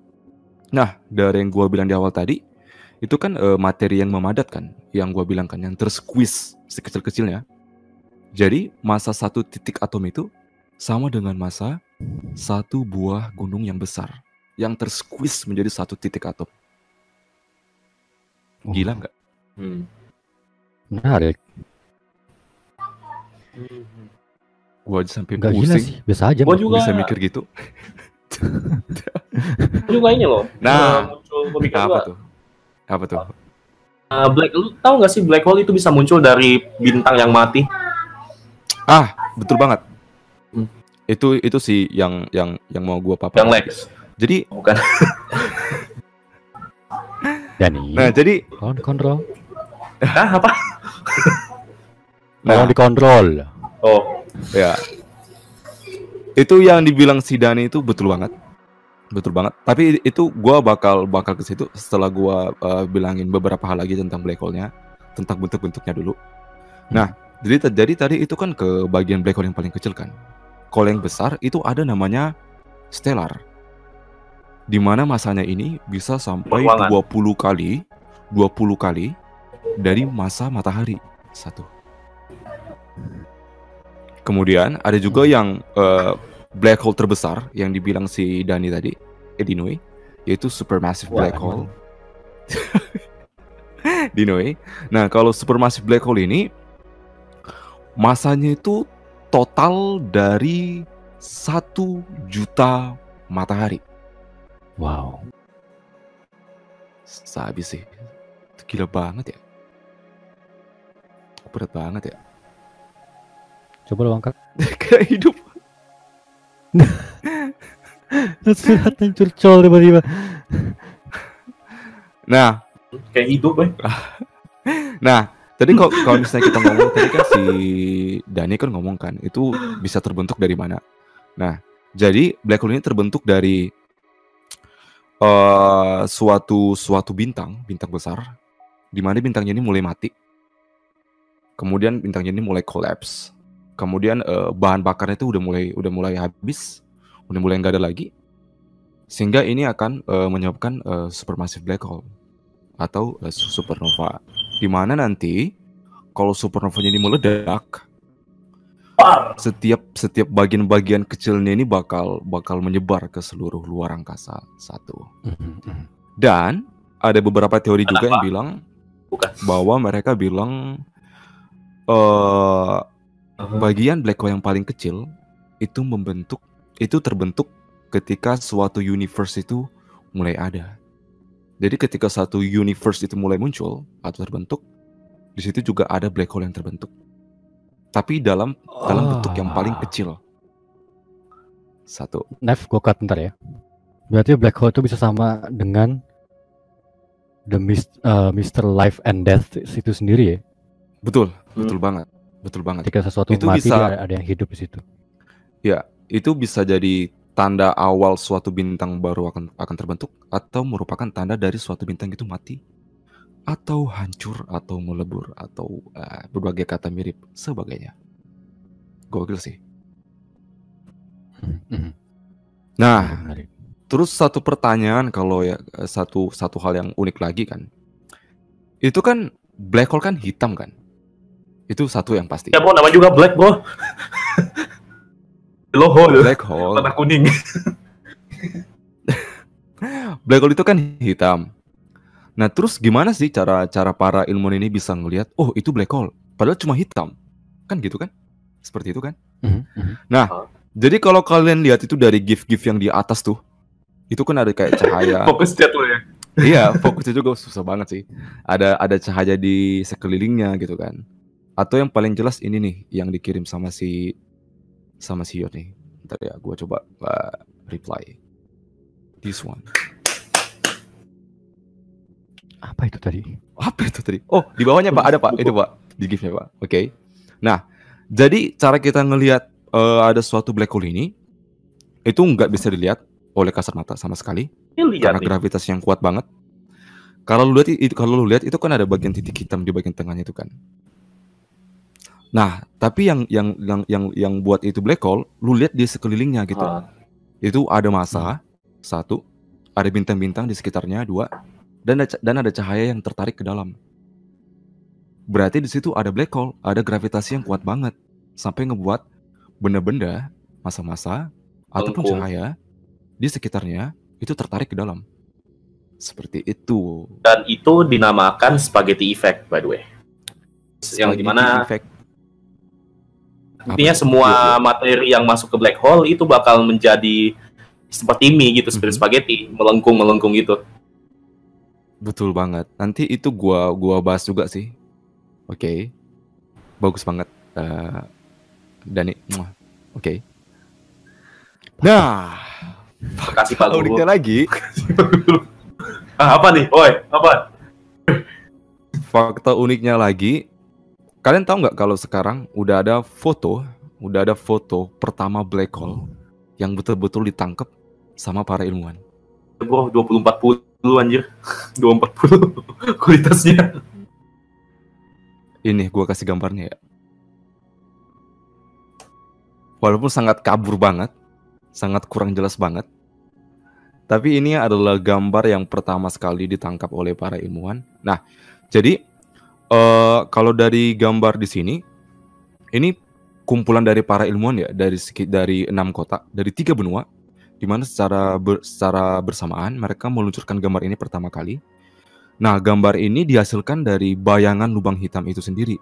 Nah, dari yang gua bilang di awal tadi, itu kan eh, materi yang memadat kan, yang gua bilang kan, yang tersqueeze sekecil-kecilnya. Jadi masa satu titik atom itu sama dengan masa satu buah gunung yang besar, yang tersqueeze menjadi satu titik atom. Oh, Gila nggak? Hmm. Menarik. Gua aja sampai gila pusing sih, biasa aja. Gua juga bisa mikir gitu. Gua juga ini loh. Nah. muncul Apa gua. tuh? Apa tuh? Uh, black, lu tahu nggak sih black hole itu bisa muncul dari bintang yang mati? Ah, betul banget. Hmm. Itu itu sih yang yang yang mau gua paparkan. Yang Lex, Jadi, bukan? Dani, nah jadi tolong dikontrol. Hah, apa? Nah, dikontrol. Oh, ya. Itu yang dibilang si Dani itu betul banget. Betul banget. Tapi itu gua bakal bakal ke situ setelah gua eh, bilangin beberapa hal lagi tentang black hole-nya, tentang bentuk-bentuknya dulu. Nah, jadi terjadi tadi itu kan ke bagian black hole yang paling kecil kan. Kalau yang besar itu ada namanya stellar. Di mana masanya ini bisa sampai Berruangan. 20 kali 20 kali dari masa matahari. Satu. Kemudian ada juga yang eh, black hole terbesar yang dibilang si Dani tadi, Edinoe, yaitu supermassive black hole. Dinoe. Nah, kalau supermassive black hole ini masanya itu total dari satu juta matahari. Wow. Sehabis sih. Itu gila banget ya. Berat banget ya. Coba lu angkat. Kayak hidup. Suratnya curcol tiba-tiba. Nah, kayak hidup, eh. Nah, tadi kok kalau misalnya kita ngomong tadi kan si Dani kan ngomong kan itu bisa terbentuk dari mana? Nah, jadi black hole ini terbentuk dari eh suatu suatu bintang, bintang besar, di mana bintangnya ini mulai mati. Kemudian bintangnya ini mulai collapse. Kemudian eh, bahan bakarnya itu udah mulai udah mulai habis, udah mulai nggak ada lagi. Sehingga ini akan eh, menyebabkan eh, supermassive black hole atau eh, supernova di mana nanti kalau supernovanya ini meledak setiap setiap bagian-bagian kecilnya ini bakal bakal menyebar ke seluruh luar angkasa satu dan ada beberapa teori juga yang Kenapa? bilang Bukan. bahwa mereka bilang eh bagian black hole yang paling kecil itu membentuk itu terbentuk ketika suatu universe itu mulai ada. Jadi ketika satu universe itu mulai muncul atau terbentuk, di situ juga ada black hole yang terbentuk. Tapi dalam dalam bentuk yang paling Ah. kecil. Satu. Nev, gue cut ntar ya. Berarti black hole itu bisa sama dengan the mis- uh, Mr. Life and Death itu sendiri ya. Betul, Hmm. betul banget. Betul banget. Ketika sesuatu Itu mati bisa- dia ada, yang hidup di situ. Itu bisa jadi tanda awal suatu bintang baru akan akan terbentuk atau merupakan tanda dari suatu bintang itu mati atau hancur atau melebur atau eh, berbagai kata mirip sebagainya. Gokil sih. Mhm. Nah, Menarik. terus satu pertanyaan kalau ya eh, satu satu hal yang unik lagi kan. Itu kan black hole kan hitam kan? Itu satu yang pasti. Ya, bro, nama juga black, bro. Yellow hole. Black hole. Warna kuning. Black hole itu kan hitam. Nah, terus gimana sih cara cara para ilmuwan ini bisa ngelihat, oh itu black hole, padahal cuma hitam, kan gitu kan? Seperti itu kan? Mhm, mhm. Jadi kalau kalian lihat itu dari gif-gif yang di atas tuh, itu kan ada kayak cahaya. Fokus chat lo ya. iya, fokusnya juga susah banget sih. Ada ada cahaya di sekelilingnya gitu kan. Atau yang paling jelas ini nih yang dikirim sama si sama si Yot nih. Ntar ya, gua coba uh, reply. This one. Apa itu tadi? Apa itu tadi? Oh, di bawahnya Pak ada Pak. Itu Pak di gifnya Pak. Oke. Nah, jadi cara kita ngelihat eh, ada suatu black hole ini itu nggak bisa dilihat oleh kasat mata sama sekali Ini lihat karena nih. gravitas yang kuat banget. Kalau lu lihat itu kalau lu lihat itu kan ada bagian titik hitam di bagian tengahnya itu kan. Nah, tapi yang yang yang yang yang buat itu black hole, lu lihat di sekelilingnya gitu. Ah. Itu ada massa satu, ada bintang-bintang di sekitarnya dua, dan ada, dan ada cahaya yang tertarik ke dalam. Berarti di situ ada black hole, ada gravitasi yang kuat banget sampai ngebuat benda-benda, massa-massa ataupun cahaya di sekitarnya itu tertarik ke dalam. Seperti itu. Dan itu dinamakan spaghetti effect by the way. Yang Spaghetti di mana effect. Intinya semua Iya, iya. materi yang masuk ke black hole itu bakal menjadi seperti mie gitu, seperti Mhm. spaghetti, melengkung-melengkung gitu. Betul banget. Nanti itu gua gua bahas juga sih. Oke. Bagus banget. eh, Dani. Oke. Nah, Makasih Pak Guru. lagi, Ah, apa nih? Oi, apa? fakta uniknya lagi, kalian tahu nggak kalau sekarang udah ada foto, udah ada foto pertama black hole yang betul-betul ditangkap sama para ilmuwan. Bro, 2040 anjir. 240 kualitasnya. Ini gua kasih gambarnya ya. Walaupun sangat kabur banget, sangat kurang jelas banget. Tapi ini adalah gambar yang pertama sekali ditangkap oleh para ilmuwan. Nah, jadi eh kalau dari gambar di sini, ini kumpulan dari para ilmuwan ya dari dari enam kota, dari tiga benua, di mana secara ber- secara bersamaan mereka meluncurkan gambar ini pertama kali. Nah, gambar ini dihasilkan dari bayangan lubang hitam itu sendiri,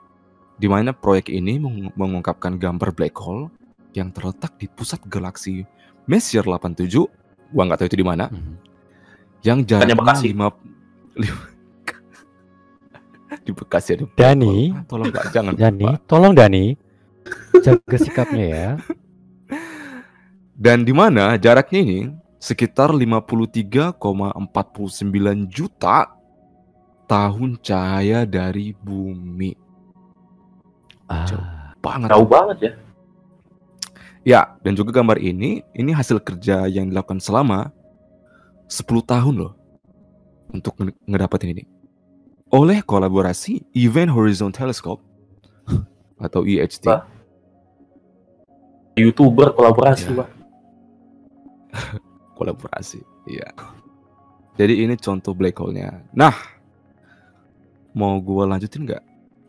di mana proyek ini meng- mengungkapkan gambar black hole yang terletak di pusat galaksi Messier 87, gua nggak tahu itu di mana, Mhm. yang jaraknya di Bekasi ada black Dani. tolong Pak, jangan Dani, Pak. tolong Dani. Jaga sikapnya ya. Dan di mana jaraknya ini sekitar 53,49 juta tahun cahaya dari bumi. Ah, Banget. Tahu banget ya. Ya, dan juga gambar ini, ini hasil kerja yang dilakukan selama 10 tahun loh untuk nge- ngedapetin ini. Oleh kolaborasi Event Horizon Telescope atau EHT. Wah. YouTuber kolaborasi, Ya. Pak. Kolaborasi, iya. Jadi ini contoh black hole-nya. Nah, mau gua lanjutin nggak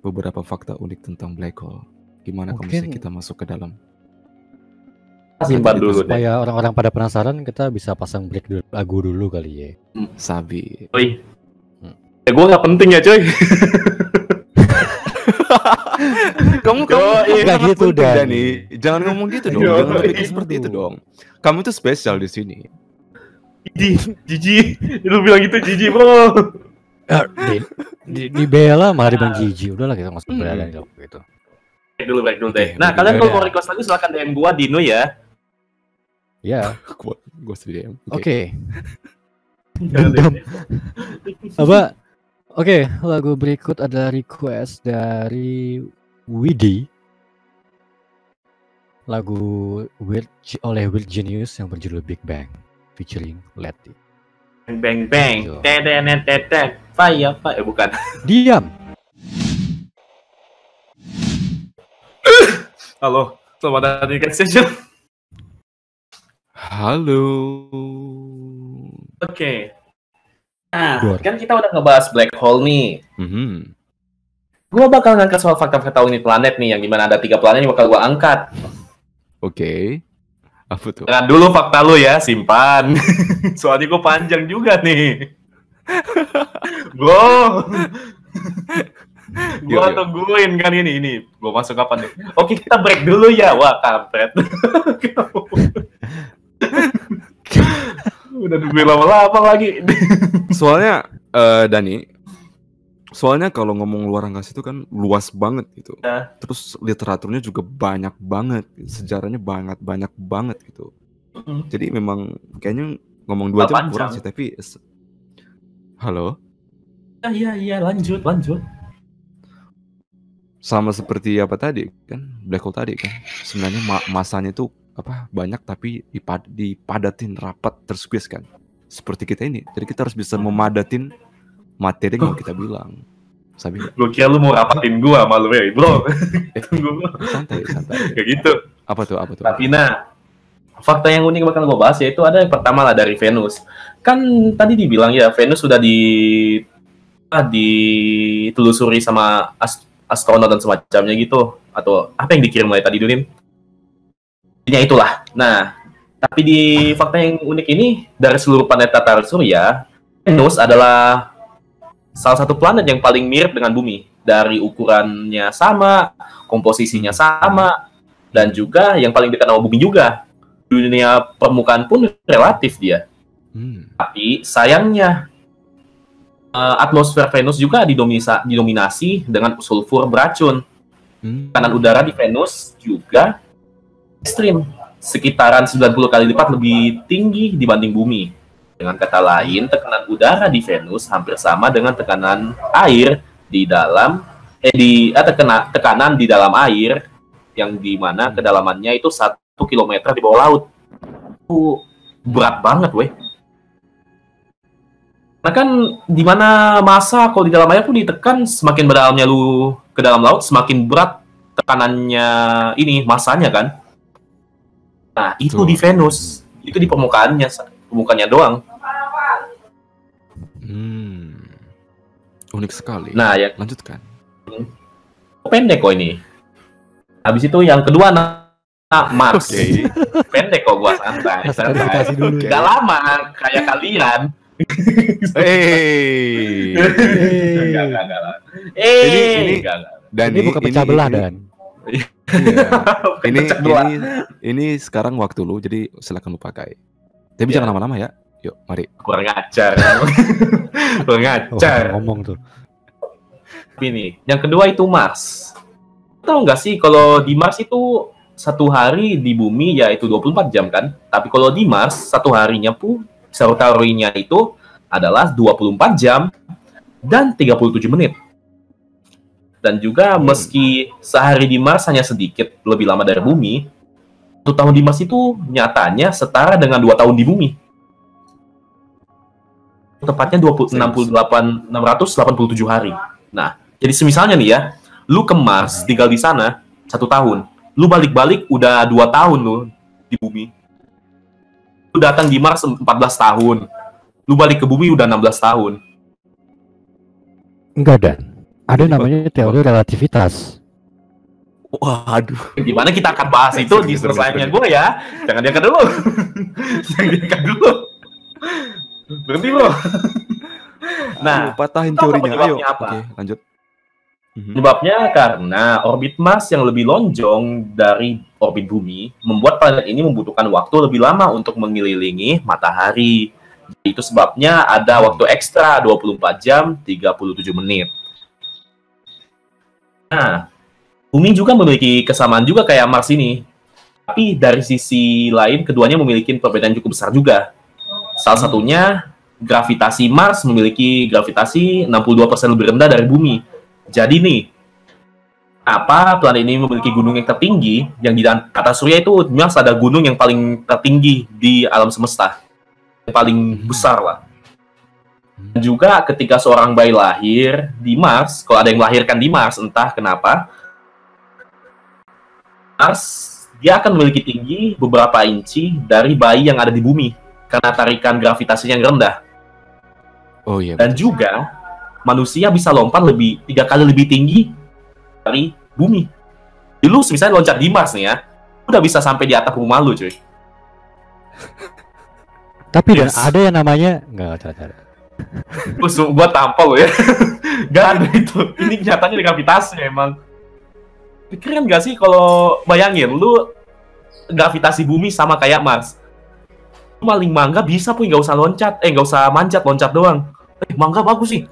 beberapa fakta unik tentang black hole? Gimana kalau misalnya kita masuk ke dalam? Simpan dulu deh. supaya orang-orang pada penasaran, kita bisa pasang break dulu, lagu dulu kali ya. Sabi. Oi. Hmm. Ya gue nggak penting ya, coy. kamu kamu kamu Nggak sangat gitu, penting, Dani. Jangan ngomong gitu dong. Yoi. Jangan berpikir seperti itu dong. Kamu itu spesial di sini. Jiji, Jiji. Lu bilang gitu Jiji, Bro. Eh, di, di, di bela malah dibilang jijik. Udahlah kita masuk Hmm. berada gitu. Break dulu, break dulu deh. Nah, kalian kalau mau request lagi silakan DM gua Dino ya. Ya, Gua gua sedia. oke. Dendam. Apa? Oke, lagu berikut adalah request dari Widi. Lagu Weird, oleh Weird Genius yang berjudul Big Bang featuring Letty. Bang bang. Tetenet tetet. Fire, fire. Eh, bukan. Diam. Halo. Selamat datang di Cat Station. Halo. Oke. Nah, Dor. kan kita udah ngebahas black hole nih. Mhm. Gua bakal ngangkat soal fakta-fakta unik planet nih, yang di mana ada tiga planet yang bakal gua angkat. Oke. Apa tuh? Jangan dulu fakta lu ya, simpan. Soalnya gua panjang juga nih. Bro. Gua yuk. tungguin kan ini ini. Gua masuk kapan nih? Oke, kita break dulu ya. Wah, kampret. Udah nungguin lama-lama lagi. Soalnya eh Dani, soalnya kalau ngomong luar angkasa itu kan luas banget gitu. Ya. Terus literaturnya juga banyak banget, sejarahnya banget banyak banget gitu. Mm. Jadi memang kayaknya ngomong dua jam kurang sih, tapi halo, Ya, iya, iya, lanjut, lanjut. sama seperti apa tadi kan black hole tadi kan sebenarnya ma- masanya itu apa banyak tapi dipad dipadatin rapat tersqueeze kan seperti kita ini jadi kita harus bisa memadatin materi yang kita bilang Sabi Gua kira lu mau rapatin gua sama lu, eh, bro. Tunggu, bro. santai santai Kayak gitu. apa tuh apa tuh Tapi nah, fakta yang unik bakal gue bahas yaitu ada yang pertama lah dari Venus. Kan tadi dibilang ya Venus sudah di ah, ditelusuri sama as- astronot dan semacamnya gitu atau apa yang dikirim oleh tadi Dunin? Intinya itulah. Nah, tapi di fakta yang unik ini dari seluruh planet tata surya, Venus adalah salah satu planet yang paling mirip dengan Bumi dari ukurannya sama, komposisinya sama, dan juga yang paling dekat sama Bumi juga. Dunia permukaan pun relatif dia. Hmm. Tapi sayangnya eh, atmosfer Venus juga didomisa- didominasi dengan sulfur beracun. Hmm. Tekanan udara di Venus juga ekstrim, sekitaran 90 kali lipat lebih tinggi dibanding Bumi. Dengan kata lain, tekanan udara di Venus hampir sama dengan tekanan air di dalam eh di eh, tekena- tekanan di dalam air yang di mana kedalamannya itu satu kilometer di bawah laut. Itu berat banget, weh. Nah kan di mana masa kalau di dalam air pun ditekan semakin berdalamnya lu ke dalam laut semakin berat tekanannya ini masanya kan. Nah itu Betul. di Venus itu di permukaannya permukaannya doang. Hmm. unik sekali Nah yang lanjutkan pendek kok ini. Habis itu yang kedua nah, nah, Mars. Oke. Pendek kok gua santai. Santai. dulu ya. Gak lama kayak kalian. Hey. Enggak, enggak, enggak. Eh, Ini- ini- enggak, enggak. Dan ini bukan pecah belah dan Iya. Bukan ini ini ini sekarang waktu lu jadi silakan lu pakai. Tapi Iya. jangan lama-lama ya. Yuk, mari. kurang ajar. kurang oh, ajar. ngomong tuh. Tapi nih, yang kedua itu Mars. Tahu nggak sih kalau di Mars itu satu hari di bumi ya itu 24 jam kan? Tapi kalau di Mars satu harinya pun serotorinya itu adalah 24 jam dan 37 menit. Dan juga meski sehari di Mars hanya sedikit lebih lama dari bumi, satu tahun di Mars itu nyatanya setara dengan dua tahun di bumi. Tepatnya 20, 68, 687 hari. Nah, jadi semisalnya nih ya, lu ke Mars tinggal di sana satu tahun, lu balik-balik udah dua tahun lu di bumi. Lu datang di Mars 14 tahun, lu balik ke bumi udah 16 tahun. Enggak dan. Ada namanya teori relativitas. Waduh. Gimana kita akan bahas itu di seru. gue ya? Jangan diangkat dulu. Jangan diangkat dulu. Berhenti bro. Nah, Ayo, patahin teorinya. Ayo. apa? Oke, lanjut. Mhm. Penyebabnya karena orbit Mars yang lebih lonjong dari orbit bumi membuat planet ini membutuhkan waktu lebih lama untuk mengelilingi matahari. Itu sebabnya ada waktu ekstra 24 jam 37 menit. Nah, bumi juga memiliki kesamaan juga kayak Mars ini. Tapi dari sisi lain keduanya memiliki perbedaan cukup besar juga. Salah satunya gravitasi Mars memiliki gravitasi 62% lebih rendah dari bumi. Jadi nih, apa planet ini memiliki gunung yang tertinggi yang di tata surya itu Mars ada gunung yang paling tertinggi di alam semesta. Yang paling besar lah. Dan juga ketika seorang bayi lahir di Mars, kalau ada yang melahirkan di Mars, entah kenapa, Mars dia akan memiliki tinggi beberapa inci dari bayi yang ada di bumi karena tarikan gravitasinya yang rendah. Oh iya. Dan juga manusia bisa lompat lebih tiga kali lebih tinggi dari bumi. Dulu misalnya loncat di Mars nih ya, udah bisa sampai di atap rumah lu cuy. Tapi dan Yes. ada yang namanya enggak cara cara. Terus gua tampol ya. gak ada itu. Ini nyatanya gravitasi emang. Keren gak sih kalau bayangin lu gravitasi bumi sama kayak Mars. Lu Maling mangga bisa pun nggak usah loncat, eh nggak usah manjat, loncat doang. Eh mangga bagus sih,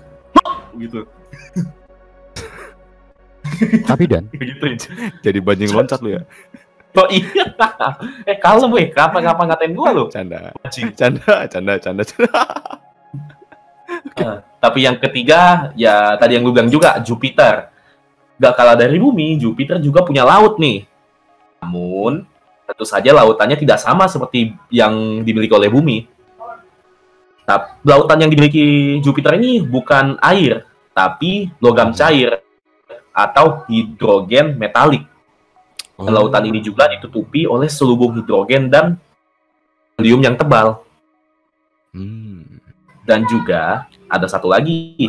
gitu. Tapi dan gitu. Jadi banjing loncat lu ya. Oh iya. Eh kalem weh, kenapa kenapa ngatain gua lu? Canda. Canda, canda, canda, canda. Eh, tapi yang ketiga, ya tadi yang gue bilang juga, Jupiter. Gak kalah dari bumi, Jupiter juga punya laut nih. Namun, tentu saja lautannya tidak sama seperti yang dimiliki oleh bumi. Tapi lautan yang dimiliki Jupiter ini bukan air, tapi logam cair atau hidrogen metalik. Dan lautan ini juga ditutupi oleh selubung hidrogen dan helium yang tebal. Hmm. Dan juga ada satu lagi.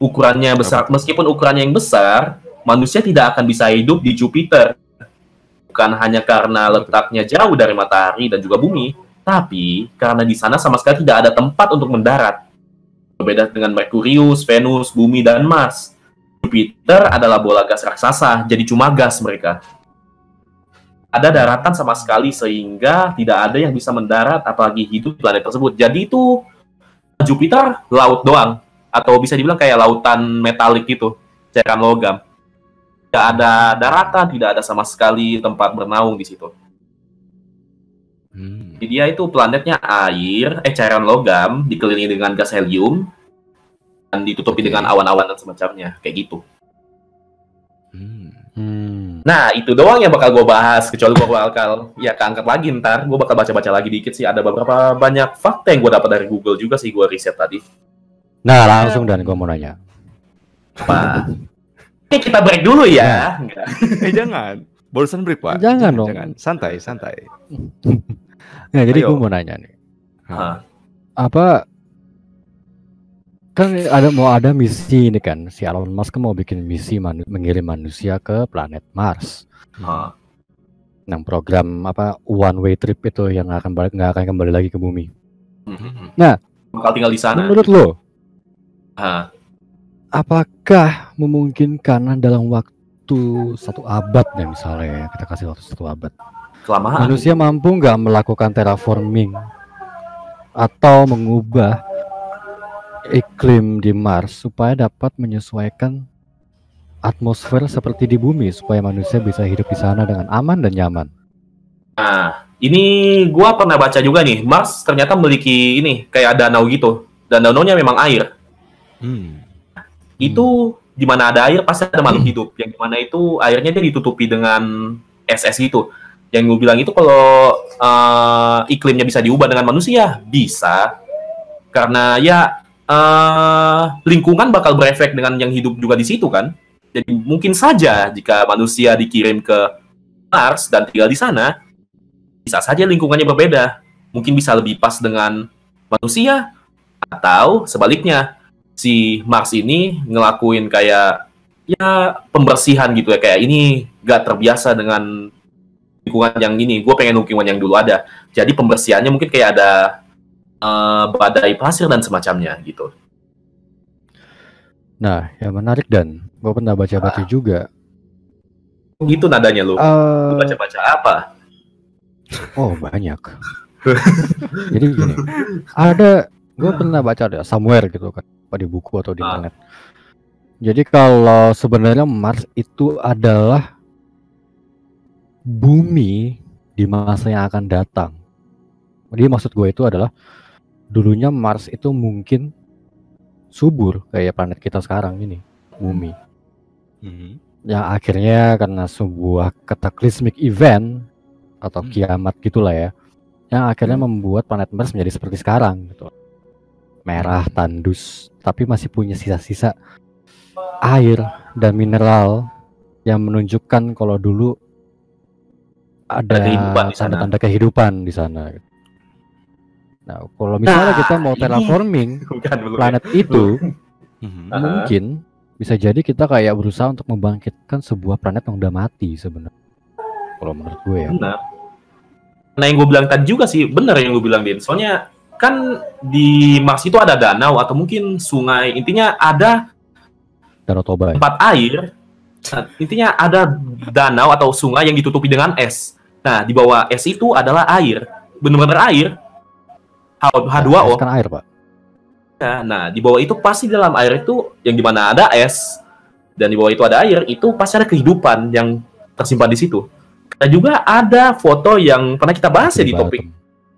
Ukurannya besar meskipun ukurannya yang besar manusia tidak akan bisa hidup di Jupiter. Bukan hanya karena letaknya jauh dari matahari dan juga bumi tapi karena di sana sama sekali tidak ada tempat untuk mendarat. Berbeda dengan Merkurius, Venus, bumi dan Mars. Jupiter adalah bola gas raksasa jadi cuma gas mereka. Ada daratan sama sekali sehingga tidak ada yang bisa mendarat apalagi hidup planet tersebut. Jadi itu Jupiter laut doang. Atau bisa dibilang kayak lautan metalik gitu. Cairan logam. Tidak ada daratan tidak ada sama sekali tempat bernaung di situ. Hmm. jadi dia itu planetnya air eh cairan logam dikelilingi dengan gas helium dan ditutupi Oke. dengan awan-awan dan semacamnya. Kayak gitu. Hmm. hmm, nah itu doang yang bakal gue bahas kecuali gue bakal ya keangkat lagi ntar gue bakal baca-baca lagi dikit sih ada beberapa banyak fakta yang gue dapat dari Google juga sih gue riset tadi nah langsung dan gue mau nanya. apa Oke, kita break dulu ya. Enggak. Eh jangan. Barusan break, Pak. Jangan dong. Jangan. Santai, santai. Nah, jadi gue mau nanya nih. Hah. apa kan ada mau ada misi ini kan si Elon Musk mau bikin misi manu- mengirim manusia ke planet Mars Hah. yang program apa one way trip itu yang akan balik nggak akan kembali lagi ke bumi Mhm. Nah. bakal tinggal di sana. menurut lo apakah memungkinkan dalam waktu satu abad ya misalnya ya, kita kasih waktu satu abad Kelamaan. manusia mampu nggak melakukan terraforming atau mengubah iklim di Mars supaya dapat menyesuaikan atmosfer seperti di bumi supaya manusia bisa hidup di sana dengan aman dan nyaman. Nah, ini gua pernah baca juga nih, Mars ternyata memiliki ini kayak danau gitu. Dan danaunya memang air. Hmm. Itu di mana ada air pasti ada makhluk hidup. Yang di mana itu airnya dia ditutupi dengan es-es gitu. Yang gue bilang itu kalau eh, iklimnya bisa diubah dengan manusia, bisa. Karena ya eh, lingkungan bakal berefek dengan yang hidup juga di situ kan. Jadi mungkin saja jika manusia dikirim ke Mars dan tinggal di sana, bisa saja lingkungannya berbeda. Mungkin bisa lebih pas dengan manusia atau sebaliknya si Mars ini ngelakuin kayak ya pembersihan gitu ya kayak ini gak terbiasa dengan lingkungan yang ini gue pengen lingkungan yang dulu ada jadi pembersihannya mungkin kayak ada eh, badai pasir dan semacamnya gitu Nah, yang menarik dan gue pernah baca-baca juga. gitu nadanya lu eh, Lu baca-baca apa oh banyak. Jadi gini, ada gue pernah baca ada somewhere gitu kan, apa di buku atau di Ah. internet. Jadi kalau sebenarnya Mars itu adalah bumi di masa yang akan datang. Jadi maksud gue itu adalah dulunya Mars itu mungkin subur kayak planet kita sekarang ini, bumi. Hmm. Yang akhirnya karena sebuah cataclysmic event atau Hmm. kiamat gitulah ya, yang akhirnya membuat planet Mars menjadi seperti sekarang gitu. Merah, tandus, tapi masih punya sisa-sisa air dan mineral yang menunjukkan kalau dulu ada Ada kehidupan di sana. tanda-tanda kehidupan di sana. Nah, kalau misalnya Nah, kita mau terraforming bukan ya. planet itu. Aha. mungkin bisa jadi kita kayak berusaha untuk membangkitkan sebuah planet yang udah mati sebenarnya. Kalau menurut gue ya. benar nah yang gue bilang tadi juga sih benar yang gue bilang Din soalnya kan di Mars itu ada danau atau mungkin sungai. Intinya ada Danau Toba. ya? tempat air. Nah, intinya ada danau atau sungai yang ditutupi dengan es. Nah, di bawah es itu adalah air. Benar-benar air. H- H2O. Es kan air, Pak. Ya, Nah, di bawah itu pasti dalam air itu yang di mana ada es dan di bawah itu ada air, itu pasti ada kehidupan yang tersimpan di situ. Dan juga ada foto yang pernah kita bahas ya di topik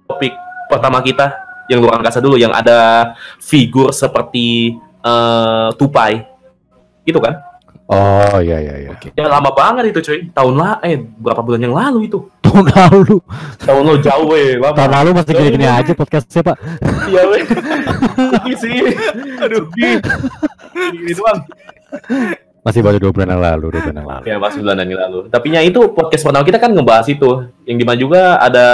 topik pertama kita yang luar angkasa dulu yang ada figur seperti eh, tupai. Gitu kan? Oh iya iya iya. Oke. Ya lama banget itu cuy. Tahun lah eh berapa bulan yang lalu itu. Tahun lalu. Tahun lo jauh weh. Tahun lalu masih gini-gini aja podcastnya Pak. Iya weh. Sedih sih. Aduh. Ini doang. Masih baru dua bulan yang lalu, dua bulan yang lalu. Ya, pas bulan yang lalu. Tapi nya itu podcast pertama kita kan ngebahas itu. Yang di mana juga ada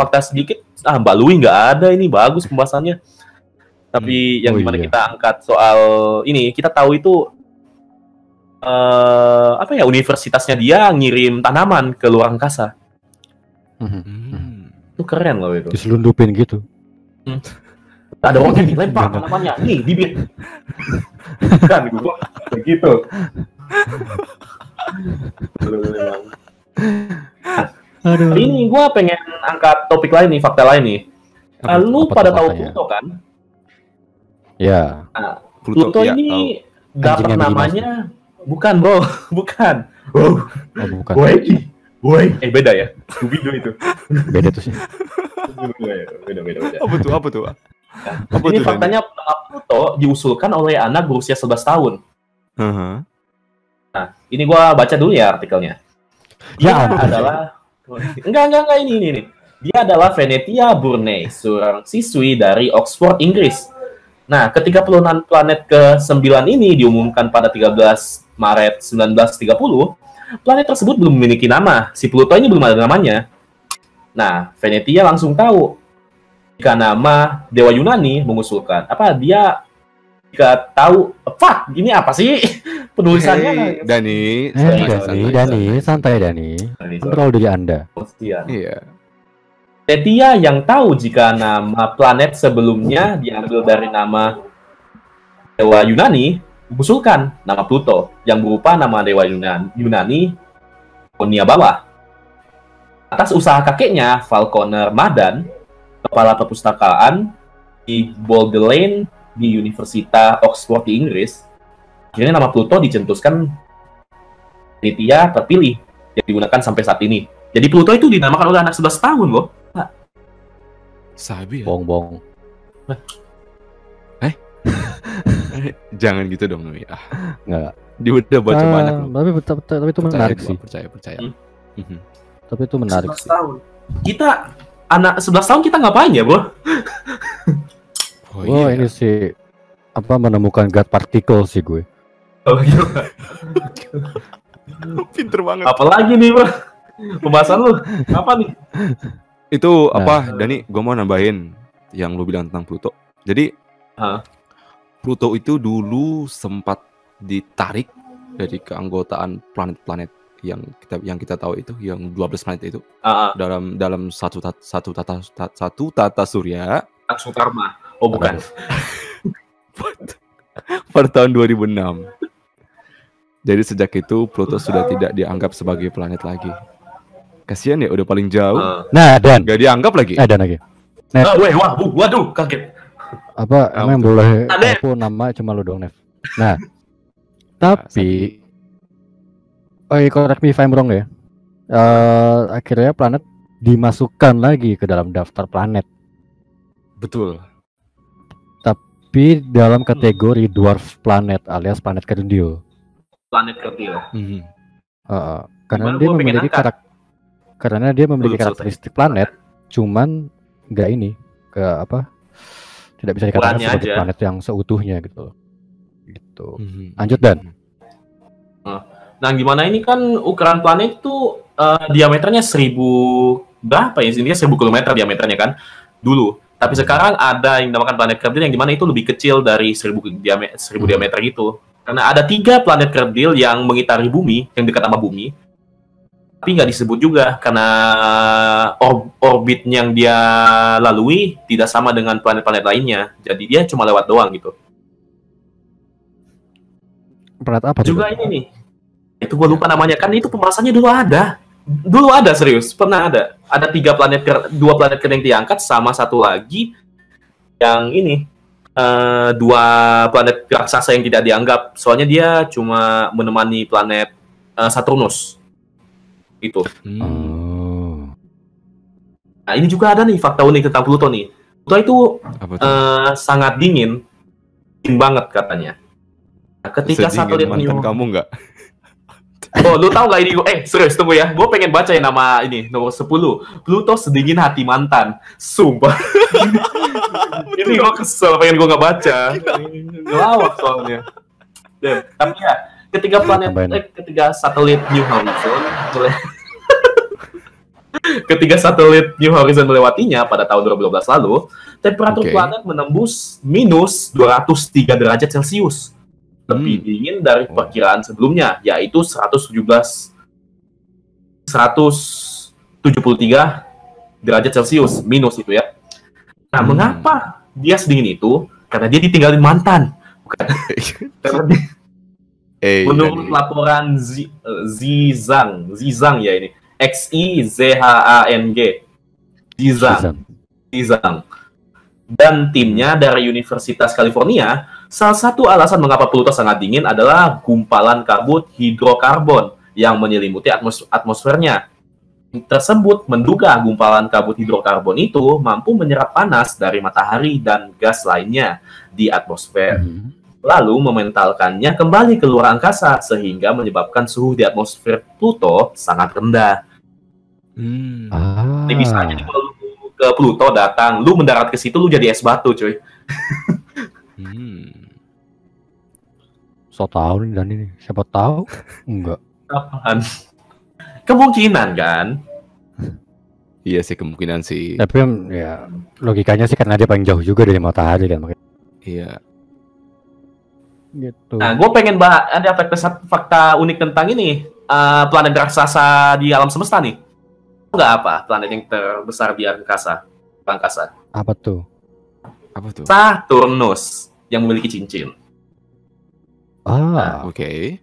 fakta sedikit. Ah, Mbak Lui nggak ada ini bagus pembahasannya. Tapi yang Oh, di mana iya. kita angkat soal ini, kita tahu itu eh apa ya universitasnya dia ngirim tanaman ke luar angkasa. Hmm. Itu keren loh itu. Diselundupin gitu. Ada orang yang dilempar tanamannya. Nih, bibit. kan gua begitu. Aduh. Tapi ini gua pengen angkat topik lain nih, fakta lain nih. Ah, lu Apa pada tahu? Pluto kan? Ya. Pluto, ya, ini tahu. Mickey namanya bukan bro, bukan. Wow, Oh, bukan. woi, woi. Eh beda ya, Scooby Doo itu. Beda tuh sih. beda, beda, beda. Apa tuh? Apa tuh? Apa Ini tuh, faktanya Pluto diusulkan oleh anak berusia 11 tahun. Heeh. Nah, ini gua baca dulu ya artikelnya. Dia Ya adalah enggak enggak enggak ini ini ini. Dia adalah Venetia Burney, seorang siswi dari Oxford, Inggris. Nah, ketika pelunan planet ke-9 ini diumumkan pada 13 Maret 1930, planet tersebut belum memiliki nama. Si Pluto ini belum ada namanya. Nah, Venetia langsung tahu jika nama Dewa Yunani mengusulkan. Apa dia jika tahu, fuck, ini apa sih penulisannya? Hey, Dani. Santai, Dani, santai, Dani, santai. santai Dani. Kontrol diri Anda. Iya. Tetia yang tahu jika nama planet sebelumnya diambil dari nama dewa Yunani, mengusulkan nama Pluto yang berupa nama dewa Yunan- Yunani bawah. Atas usaha kakeknya, Falconer Madan, kepala perpustakaan di Boldelaine di Universitas Oxford di Inggris, akhirnya nama Pluto dicetuskan Tetia terpilih yang digunakan sampai saat ini. Jadi Pluto itu dinamakan oleh anak 11 tahun loh. Sabi ya. Bong-bong. Jangan gitu dong, Numi. Ah, Enggak. dia udah baca Ah, banyak loh. tapi, tapi, tapi itu Percaya menarik gua, sih. Percaya, percaya. Hmm. Mhm. Tapi itu menarik 11 sih. tahun. Kita anak 11 tahun kita ngapain ya, Bro? Oh, iya. ini sih apa menemukan God particle sih gue. Oh, iya. pinter banget. Apalagi nih, Bro? Pembahasan lu apa nih? Itu Nah. apa, Dani? Gue mau nambahin yang lu bilang tentang Pluto. Jadi Hah? Pluto itu dulu sempat ditarik dari keanggotaan planet-planet yang kita yang kita tahu itu, yang 12 planet itu Ah, ah, dalam dalam satu tat- satu tata ta- satu tata surya Aksu Karma. Oh, bukan. pada tahun 2006. Jadi sejak itu Pluto sudah tidak dianggap sebagai planet lagi. Kasihan ya udah paling jauh, Ah. Nah, dan nggak dianggap lagi. eh dan lagi. Ah, weh, wah, bu, waduh, kaget. Apa Ah, emang betul. boleh Ada. aku nama cuma lu dong, Nev. Nah, tapi oh iya, correct me if I'm wrong ya. Eh akhirnya planet dimasukkan lagi ke dalam daftar planet. Betul. Tapi dalam kategori dwarf planet alias planet kerdil. Planet kecil. Mhm. Heeh. karena Gimana dia memiliki angkat? Karena dia memiliki Belum selesai. karakteristik planet, cuman nggak ini ke apa? Tidak bisa dikatakan Ukurannya sebagai aja. planet yang seutuhnya gitu loh. Gitu. Mhm. Lanjut, Dan. Nah, gimana ini kan ukuran planet itu eh, diameternya 1000 berapa ya? Intinya 1000 km diameternya kan dulu. Tapi sekarang ada yang dinamakan planet kerdil yang di mana itu lebih kecil dari 1000 diameter, 1000 Hmm. diameter gitu. Karena ada tiga planet kerdil yang mengitari bumi, yang dekat sama bumi. Tapi nggak disebut juga karena or- orbit yang dia lalui tidak sama dengan planet-planet lainnya. Jadi dia cuma lewat doang gitu. Planet apa? Juga ini nih. Itu gue lupa namanya kan itu pembahasannya dulu ada. Dulu ada serius, pernah ada. Ada tiga planet dua planet kering diangkat sama satu lagi yang ini eh, dua planet raksasa yang tidak dianggap. Soalnya dia cuma menemani planet eh, Saturnus. Itu. Hmm. Oh. Nah, ini juga ada nih fakta unik tentang Pluto nih. Pluto itu eh, sangat dingin, dingin banget katanya. Nah, ketika satelit New kamu nggak? Oh, lu tahu gak ini? Eh, serius tunggu ya. Gue pengen baca ya nama ini nomor 10. Pluto sedingin hati mantan. Sumpah. ini gue kesel pengen gue nggak baca. Ngelawak soalnya. Dan, tapi ya, ketika planet eh, ketika satelit New Horizon ketika satelit New Horizon melewatinya pada tahun 2012 lalu, temperatur Oke. planet menembus minus 203 derajat Celcius lebih Hmm. dingin dari Oh. perkiraan sebelumnya, yaitu 117 173 derajat Celcius minus itu ya. Nah, Hmm. mengapa dia sedingin itu? Karena dia ditinggalin mantan. Bukan. Karena dia- Eh, menurut jadi- laporan Zi- eh, Zizang, Zizang ya ini. X I Z H A N G. Zizang. Zhang. Dan timnya dari Universitas California, salah satu alasan mengapa Pluto sangat dingin adalah gumpalan kabut hidrokarbon yang menyelimuti atmos atmosfernya. Tersebut menduga gumpalan kabut hidrokarbon itu mampu menyerap panas dari matahari dan gas lainnya di atmosfer, Mhm. Lalu mementalkannya kembali ke luar angkasa sehingga menyebabkan suhu di atmosfer Pluto sangat rendah. Hmm. Ah. Ini bisa aja kalau lu ke Pluto datang, lu mendarat ke situ lu jadi es batu, cuy. Hmm. So tau nih dan ini. Siapa tahu? Enggak. Apaan? Kemungkinan kan? Iya sih kemungkinan sih. Tapi ya logikanya sih karena dia paling jauh juga dari matahari kan makanya Iya. Gitu. Nah, gue pengen bahas ada fakta, fakta unik tentang ini eh, planet raksasa di alam semesta nih. Enggak apa planet yang terbesar di angkasa? Angkasa. Apa tuh? Apa tuh? Saturnus yang memiliki cincin. Ah, Oke.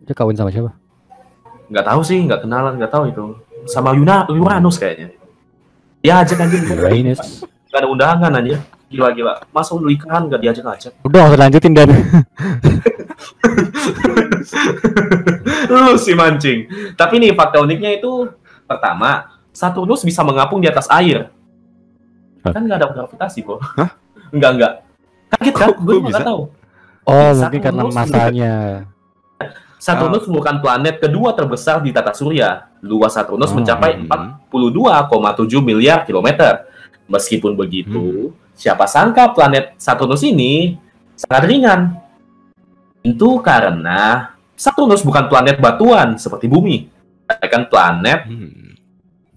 dia kawin sama siapa? Nggak tahu sih, nggak kenalan, nggak tahu itu. Sama Yuna, Uranus kayaknya. Ya ajak anjir. Uranus. Gak ada undangan aja. Gila-gila. Masa lu nikahan nggak diajak-ajak? Udah usah lanjutin dan. lu sih mancing. Tapi nih fakta uniknya itu pertama, Saturnus bisa mengapung di atas air. Hah? Kan nggak ada gravitasi kok. Hah? Enggak enggak. Kaget kan? Gue juga nggak tahu. Oh, Saturnus mungkin karena masanya. Saturnus merupakan planet kedua terbesar di tata surya. Luas Saturnus Oh, mencapai hmm. 42,7 miliar kilometer. Meskipun begitu, siapa sangka planet Saturnus ini sangat ringan. Itu karena Saturnus bukan planet batuan seperti bumi. Kan planet Hmm.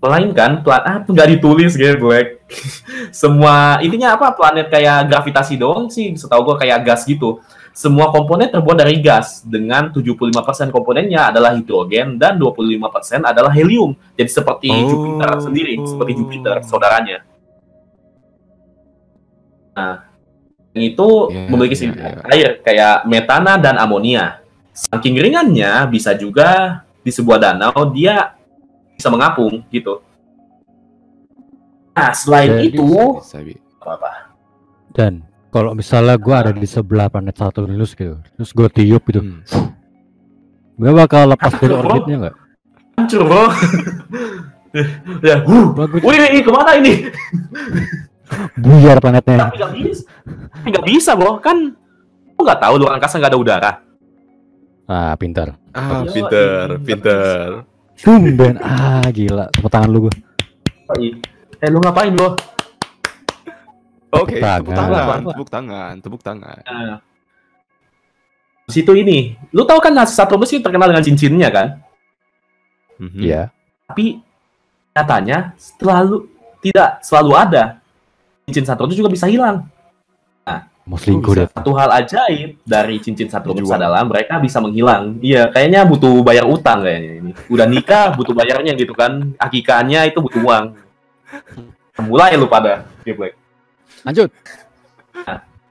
melainkan planet ah nggak ditulis gitu Black. Semua intinya apa planet kayak gravitasi doang sih, setahu gua kayak gas gitu. Semua komponen terbuat dari gas dengan 75% komponennya adalah hidrogen dan 25% adalah helium. Jadi seperti Oh. Jupiter sendiri, seperti Jupiter saudaranya. Nah, itu Ya, memiliki ya, sifat ya. air kayak metana dan amonia. Saking ringannya bisa juga di sebuah danau dia bisa mengapung gitu. Nah, selain Jadi- itu Bisa, Bi. apa? Dan kalau misalnya gue ada di sebelah planet Saturnus gitu, terus gue tiup gitu, Hmm. gue bakal lepas dari orbitnya nggak? Hancur, Bro. ya, huh. Bagus. Wih, ke mana ini? Buyar planetnya. Tapi nggak bisa. Tapi nggak bisa, Bro. Kan lu nggak tahu luar angkasa nggak ada udara. Ah, pintar. Ah, Yo, pinter, iya. pinter. Tumben. Ah, gila. Tepuk tangan lu gue. Eh, lu ngapain, Bro? Oke, Tepuk tepuk tangan. tangan, tepuk tangan, tepuk tangan. Nah, di situ ini, lu tahu kan Saturnus ini terkenal dengan cincinnya kan? Mhm. Iya. Tapi nyatanya selalu tidak selalu ada. Cincin Saturnus juga bisa hilang. Nah, Mau selingkuh bisa. deh. Satu hal ajaib dari cincin Saturnus Dijual. adalah mereka bisa menghilang. Iya, kayaknya butuh bayar utang kayaknya ini. Udah nikah butuh bayarnya gitu kan. Akikahnya itu butuh uang. Mulai lu pada dia Black. Lanjut.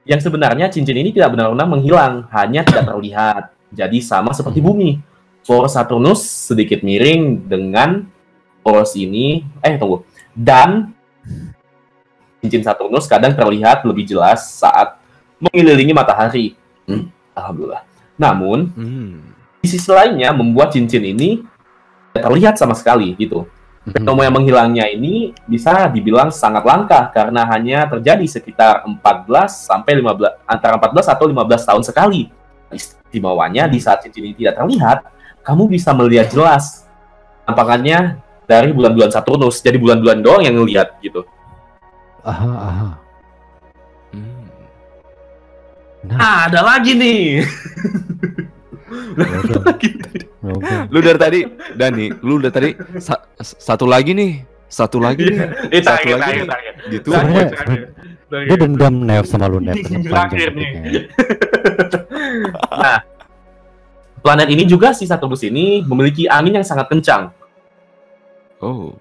Yang sebenarnya cincin ini tidak benar-benar menghilang, hanya tidak terlihat. Jadi sama seperti bumi. Poros Saturnus sedikit miring dengan poros ini. Eh tunggu. Dan cincin Saturnus kadang terlihat lebih jelas saat mengelilingi matahari. Hmm, Alhamdulillah. Namun Hmm. di sisi lainnya membuat cincin ini tidak terlihat sama sekali gitu. Fenomena yang menghilangnya ini bisa dibilang sangat langka karena hanya terjadi sekitar 14 sampai 15 antara 14 atau 15 tahun sekali. Istimewanya di saat cincin ini tidak terlihat, kamu bisa melihat jelas tampakannya dari bulan-bulan Saturnus. Jadi bulan-bulan doang yang ngelihat gitu. Aha, aha. Hmm. Nah, Ah, ada lagi nih. udah, Lagi. ya udah. Lu dari tadi, Dani, lu dari tadi sa- satu lagi nih, satu lagi nih, Eh, Satu terakhir, lagi terakhir, nih. terakhir. gitu. Dia dendam Nev sama lu Nev. Nah, planet ini juga si Saturnus ini memiliki angin yang sangat kencang. Oh,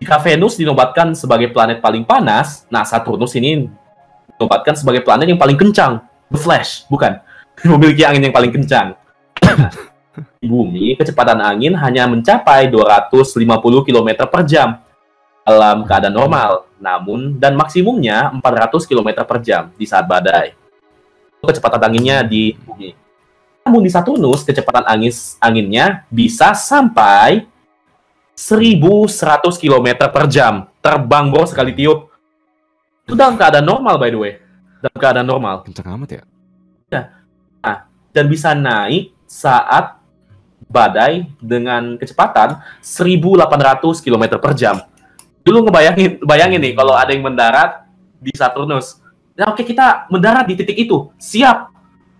Jika Venus dinobatkan sebagai planet paling panas, nah Saturnus ini dinobatkan sebagai planet yang paling kencang. The Flash, bukan. Memiliki angin yang paling kencang. Di bumi, kecepatan angin hanya mencapai 250 km per jam dalam keadaan normal. Namun, dan maksimumnya 400 km per jam di saat badai. Kecepatan anginnya di bumi. Namun di Saturnus, kecepatan angin anginnya bisa sampai 1100 km per jam. Terbang bro sekali tiup. Itu dalam keadaan normal by the way. Dalam keadaan normal. kenceng amat ya. Dan bisa naik saat badai dengan kecepatan 1800 km per jam. Dulu ngebayangin, bayangin nih kalau ada yang mendarat di Saturnus. Nah oke kita mendarat di titik itu. Siap.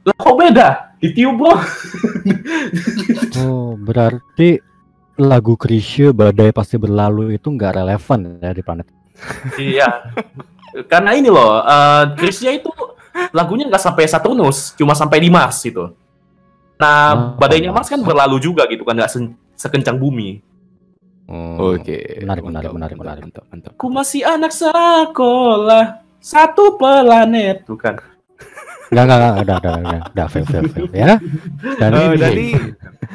Lah kok beda? Ditiup bro. Oh, berarti lagu Krisye Badai Pasti Berlalu itu nggak relevan ya di planet. Iya. Karena ini loh, eh Krisya itu lagunya nggak sampai Saturnus, cuma sampai di Mars itu. Nah, Oh, badainya Mars kan berlalu juga gitu kan, nggak se- sekencang bumi. Oh, Oke. Menarik, menarik, menarik, mantap, menarik. Mantap, mantap. Ku masih anak sekolah, satu planet, bukan? Enggak, enggak, enggak, udah, udah, udah, udah, fail, fail, fail, ya. Dan Eh, ini, Dani,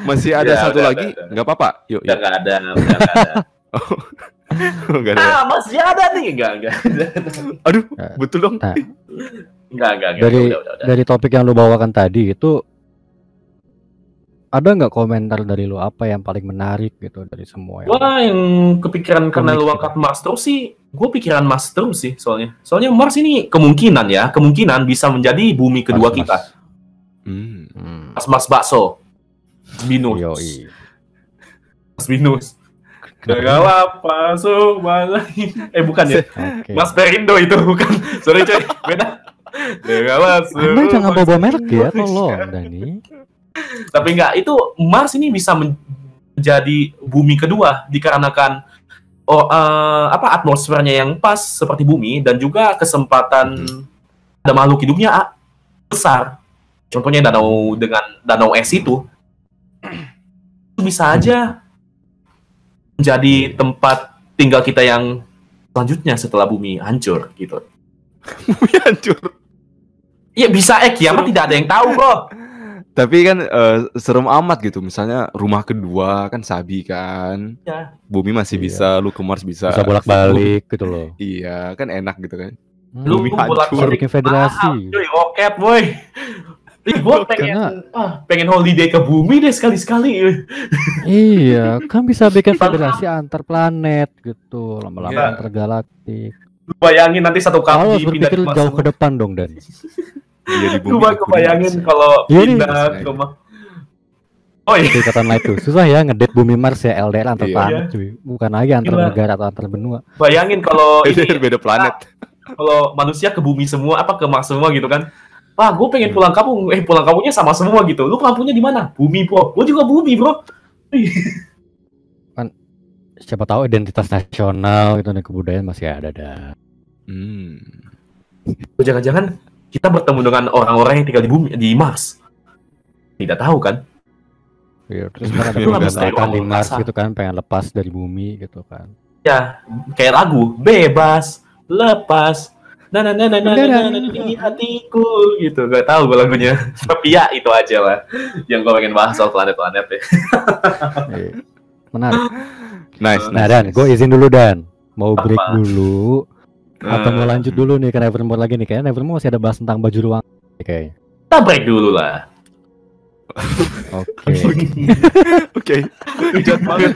masih ada Ya, satu udah, lagi, udah, udah. nggak apa-apa. Yuk, Udah yuk. nggak ada, udah nggak ada. Nggak ada. ya? ah, masih ada nih, nggak, nggak, Aduh, betul dong. nah, nggak, nggak, nggak. dari Udah, udah, udah. dari topik yang lu bawakan tadi itu ada nggak komentar dari lu apa yang paling menarik gitu dari semua yang Gua yang kepikiran karena lu angkat Mars terus sih, gue pikiran Mars terus sih soalnya. Soalnya Mars ini kemungkinan ya, kemungkinan bisa menjadi bumi kedua Mas- kita. Hmm. Hmm. Mas Mas bakso. Binus. Yoi. Mas Binus. Gawat palsu malah. Eh bukan ya. Oke. Mas Perindo itu bukan. Sorry coy, beda. Gawat. Anda jangan bawa merek ya, tolong Dani. Tapi enggak, itu Mars ini bisa men- menjadi bumi kedua dikarenakan oh eh, apa atmosfernya yang pas seperti bumi dan juga kesempatan ada makhluk hidupnya ah, besar. Contohnya danau dengan danau es itu itu bisa aja menjadi tempat tinggal kita yang selanjutnya setelah bumi hancur gitu. Bumi hancur. Iya bisa eh kiamat tidak ada yang tahu bro. Tapi kan eh, serem amat gitu. Misalnya rumah kedua kan Sabi kan. Ya. Bumi masih Iya. bisa, lu ke Mars bisa. Bisa bolak-balik gitu loh. Iya, kan enak gitu kan. Lu Bumi bolak hancur. Bikin federasi. Cuy, roket boy. Ih, gue pengen Karena- ah, pengen holiday ke bumi deh sekali-sekali. iya, kan bisa bikin federasi antar planet gitu, lama-lama Iya. antar galaktik. Lu bayangin nanti satu kali pindah berpikir ke jauh ke depan dong Dan. Iya di bumi. Lu aku di kebayangin Mars. kalau Iya nih. pindah ke. Oh iya. Itu kata lain tuh. Susah ya ngedate bumi Mars ya LDR antar Iya. planet cuy. Bukan lagi antar Gila. negara atau antar benua. Bayangin kalau ini beda planet. kalau manusia ke bumi semua apa ke Mars semua gitu kan. Wah, gue pengen pulang kampung. Eh, pulang kampungnya sama semua gitu. Lu kampungnya di mana? Bumi, bro. Gue juga bumi, bro. Siapa tahu identitas nasional gitu dan kebudayaan masih ada dah. Hmm. Jangan-jangan kita bertemu dengan orang-orang yang tinggal di bumi di Mars? Tidak tahu kan? Iya, terus kan ada Itu nggak bisa pemberontakan di Mars gitu kan, pengen lepas dari bumi gitu kan. Ya, kayak lagu bebas, lepas. Nah, nah, nah, nah, nah, nah, nah, nah, di hatiku gitu. Gak tahu gue lagunya. Tapi ya itu aja lah yang gue pengen bahas soal planet-planet ya. Iya. Menarik. Nice. Nah nice, Dan, gue izin dulu Dan. Mau break dulu. Atau mau Eh, lanjut dulu nih ke Nevermore lagi nih. Kayaknya Nevermore masih ada bahas tentang baju ruang. Kayaknya. Kita break dulu lah. Oke. Oke. Banget.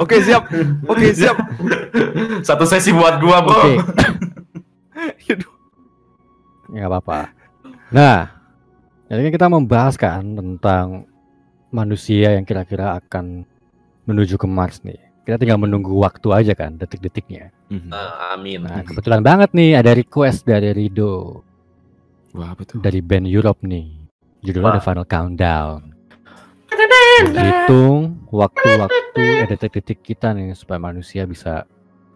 Oke, siap. Oke, siap. Satu sesi buat gua, bro. Oke. Ya nggak apa-apa. Nah, jadi kan kita membahas kan tentang manusia yang kira-kira akan menuju ke Mars nih. Kita tinggal menunggu waktu aja kan, detik-detiknya. Nah, amin. Nah, kebetulan banget nih ada request dari Rido Wah, apa tuh? dari band Europe nih. Judulnya Wah. The Final Countdown. Hitung waktu-waktu eh, detik-detik kita nih supaya manusia bisa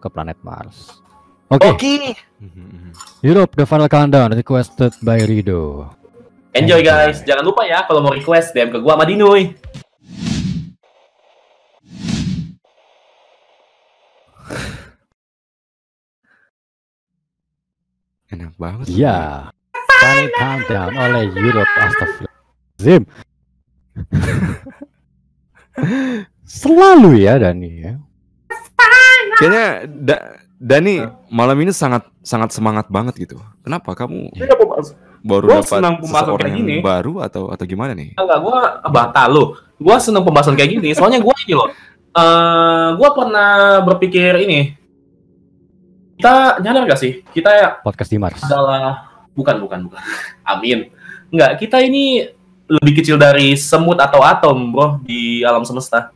ke planet Mars. Oke, Oke. Mhm, mhm. Europe The Final Countdown requested by Rido. Enjoy guys. Jangan lupa ya kalau mau request DM ke gua sama Dinoy. Enak banget. Iya. Final Countdown oleh Europe Astagfirullahaladzim. Selalu ya Dani ya. Kayaknya da Dani malam ini sangat sangat semangat banget gitu. Kenapa kamu pembahasan. baru Gua dapat senang pembahasan kayak gini. baru atau atau gimana nih? Enggak, gua batal lo. Gua seneng pembahasan kayak gini. Soalnya gua ini loh. Eh, gua pernah berpikir ini. Kita nyadar gak sih? Kita ya Podcast di Mars. adalah bukan bukan bukan. Amin. Enggak, kita ini lebih kecil dari semut atau atom, bro, di alam semesta.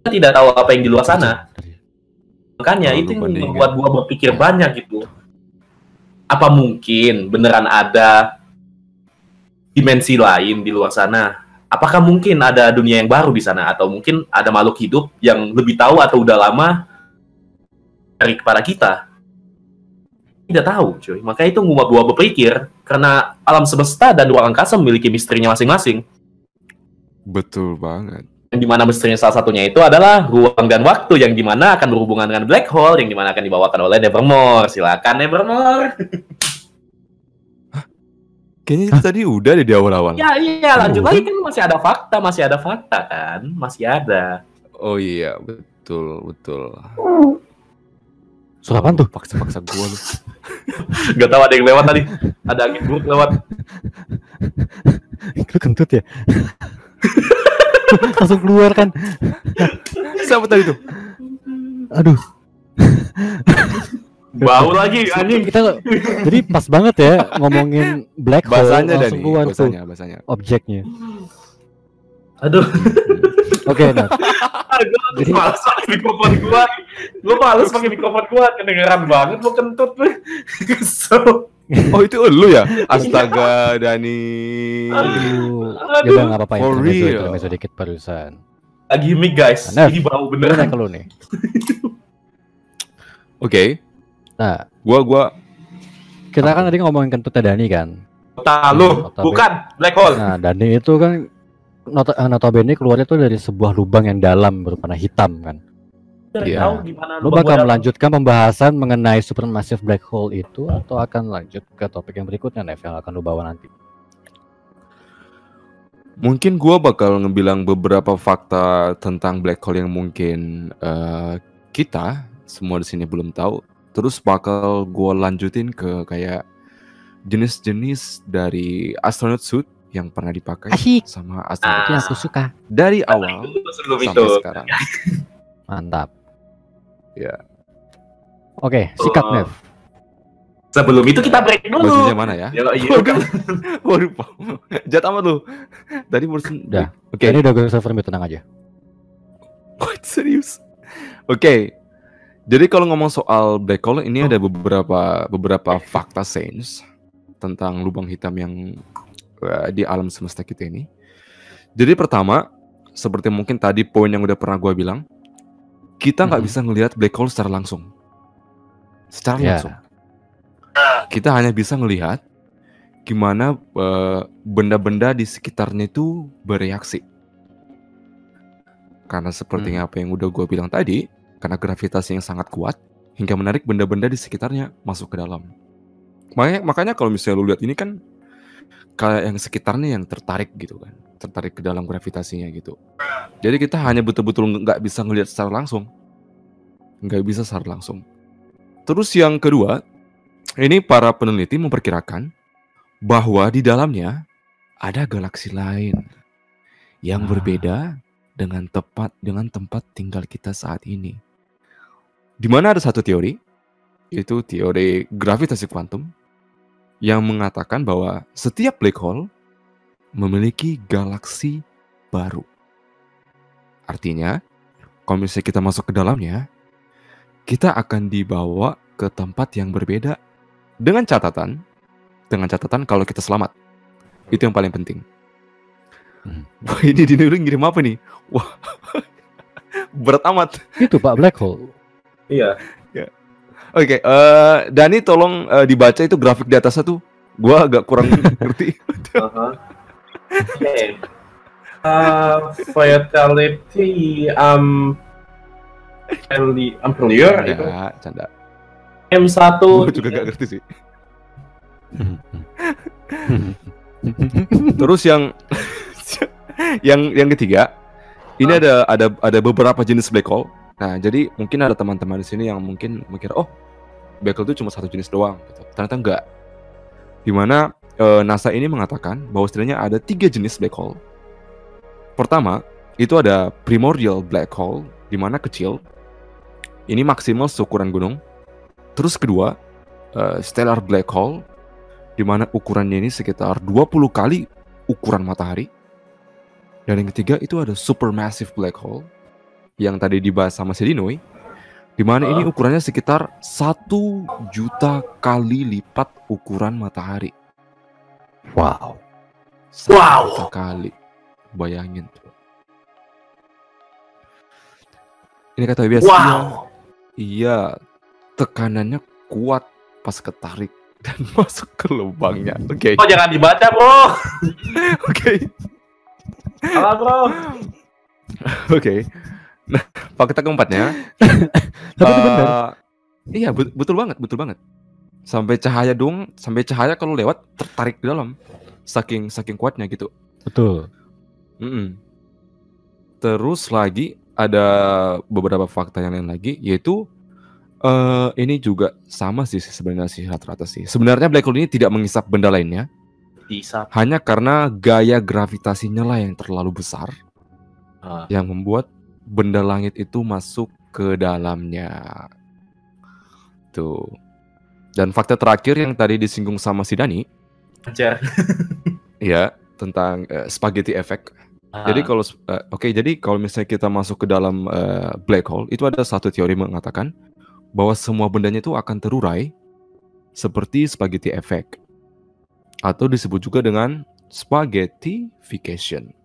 Kita tidak tahu apa yang di luar sana. Makanya itu yang membuat gua berpikir banyak gitu. Apa mungkin beneran ada dimensi lain di luar sana? Apakah mungkin ada dunia yang baru di sana atau mungkin ada makhluk hidup yang lebih tahu atau udah lama dari kepada kita? Tidak tahu, cuy. Makanya itu gua gua berpikir karena alam semesta dan ruang angkasa memiliki misterinya masing-masing. Betul banget. yang di mana misterinya salah satunya itu adalah ruang dan waktu yang di mana akan berhubungan dengan black hole yang di mana akan dibawakan oleh Nevermore silakan Nevermore Kayaknya itu tadi udah deh di awal-awal. ya iya lanjut Oh. lagi kan masih ada fakta masih ada fakta kan masih ada Oh iya, betul, betul. Suara apaan tuh? Paksa-paksa gua lu. nggak tahu ada yang lewat tadi ada angin buruk lewat Itu kentut ya? Langsung keluar kan? Siapa tadi tuh? Aduh. bau lagi anjing Kita jadi pas banget ya ngomongin black hole Bahasanya langsung Dani, keluar tuh bahasanya, bahasanya. objeknya. Aduh Oke, nah. gue Jadi- males pakai mikrofon gua gue males pakai mikrofon gua kedengeran banget lu kentut lu kesel Oh itu lu ya? Astaga, Dani. Aduh. Ya Aduh. udah nggak apa-apa For intermezzo, real. intermezzo dikit barusan. lagi mic guys Nef, ini bau nanya ke lu nih. Oke, Nah, gua gua kita kan tadi ngomongin kentutnya Dani kan. Otak lu bukan black hole Nah, Dani itu kan not eh, notabene keluarnya tuh dari sebuah lubang yang dalam berwarna hitam kan. Iya. tahu gimana Lu lubang bakal melanjutkan pembahasan mengenai supermassive black hole itu atau akan lanjut ke topik yang berikutnya Nev yang akan lu bawa nanti? mungkin gua bakal ngebilang beberapa fakta tentang black hole yang mungkin eh, kita semua di sini belum tahu. Terus bakal gua lanjutin ke kayak jenis-jenis dari astronaut suit yang pernah dipakai Asyik. sama Ah. astronaut Itu yang aku suka. dari awal sebelum sampai itu sekarang. Mantap. Ya. Oke, sikat Oh. Nev. sebelum itu kita break dulu Bajunya mana ya? Ya, iya kan. Lupa. Jat amat lu. Tadi barusan. Udah. Oke. Ini udah gue server tenang aja. What serius? Oke. Jadi kalau ngomong soal black hole ini ada beberapa beberapa fakta sains tentang lubang hitam yang eh, di alam semesta kita ini. Jadi pertama, seperti mungkin tadi poin yang udah pernah gua bilang, kita nggak Mhm. bisa ngelihat black hole secara langsung. Secara Ya. langsung. kita hanya bisa melihat gimana eh, benda-benda di sekitarnya itu bereaksi. Karena seperti apa yang udah gue bilang tadi, karena gravitasi yang sangat kuat hingga menarik benda-benda di sekitarnya masuk ke dalam. Makanya, makanya kalau misalnya lu lihat ini kan kayak yang sekitarnya yang tertarik gitu kan, tertarik ke dalam gravitasinya gitu. Jadi kita hanya betul-betul nggak bisa ngelihat secara langsung, nggak bisa secara langsung. Terus yang kedua, ini para peneliti memperkirakan bahwa di dalamnya ada galaksi lain yang Ah. berbeda dengan tepat dengan tempat tinggal kita saat ini. Di mana ada satu teori, yaitu teori gravitasi kuantum, yang mengatakan bahwa setiap black hole memiliki galaksi baru. Artinya, kalau misalnya kita masuk ke dalamnya, kita akan dibawa ke tempat yang berbeda dengan catatan, dengan catatan kalau kita selamat. Itu yang paling penting. Hmm. Wah, ini Dinuri ngirim apa nih? Wah, berat amat. Itu Pak Black Hole. Iya. Oke, eh Dani tolong eh, dibaca itu grafik di atasnya tuh. Gua agak kurang ngerti. Uh-huh. Oke. Uh, vitality um fairly unfamiliar itu Canda, canda. M1 Gua juga gak ngerti sih. Terus yang yang yang ketiga, ini ada ada ada beberapa jenis black hole. Nah, jadi mungkin ada teman-teman di sini yang mungkin mikir, oh, hole itu cuma satu jenis doang. Gitu. Ternyata enggak. Di mana eh, NASA ini mengatakan bahwa setidaknya ada tiga jenis black hole. Pertama, itu ada primordial black hole, di mana kecil. Ini maksimal seukuran gunung. Terus kedua, eh, stellar black hole, di mana ukurannya ini sekitar 20 kali ukuran matahari. Dan yang ketiga itu ada supermassive black hole yang tadi dibahas sama si Dinoy, di mana ini ukurannya sekitar satu juta kali lipat ukuran matahari. Wow. Satu Wow. kali, bayangin. tuh. Ini kata biasa. Wow. Iya, tekanannya kuat pas ketarik dan masuk ke lubangnya. Oke, Oh jangan dibaca bro. oke. Salah bro. Oke. Nah, fakta keempatnya. Tapi benar. eh, Iya, bet- betul banget, betul banget. Sampai cahaya dong, sampai cahaya kalau lewat tertarik di dalam. Saking saking kuatnya gitu. Betul. Mm-mm. Terus lagi ada beberapa fakta yang lain lagi, yaitu eh ini juga sama sih sebenarnya sih rata-rata sih. Sebenarnya black hole ini tidak mengisap benda lainnya, hanya karena gaya gravitasinya lah yang terlalu besar Ah. yang membuat benda langit itu masuk ke dalamnya. Tuh. Dan fakta terakhir yang tadi disinggung sama si Dani, Aja. ya tentang eh, spaghetti effect. Ah. Jadi kalau eh, oke, jadi kalau misalnya kita masuk ke dalam eh, black hole, itu ada satu teori mengatakan bahwa semua bendanya itu akan terurai seperti spaghetti effect atau disebut juga dengan spaghettification.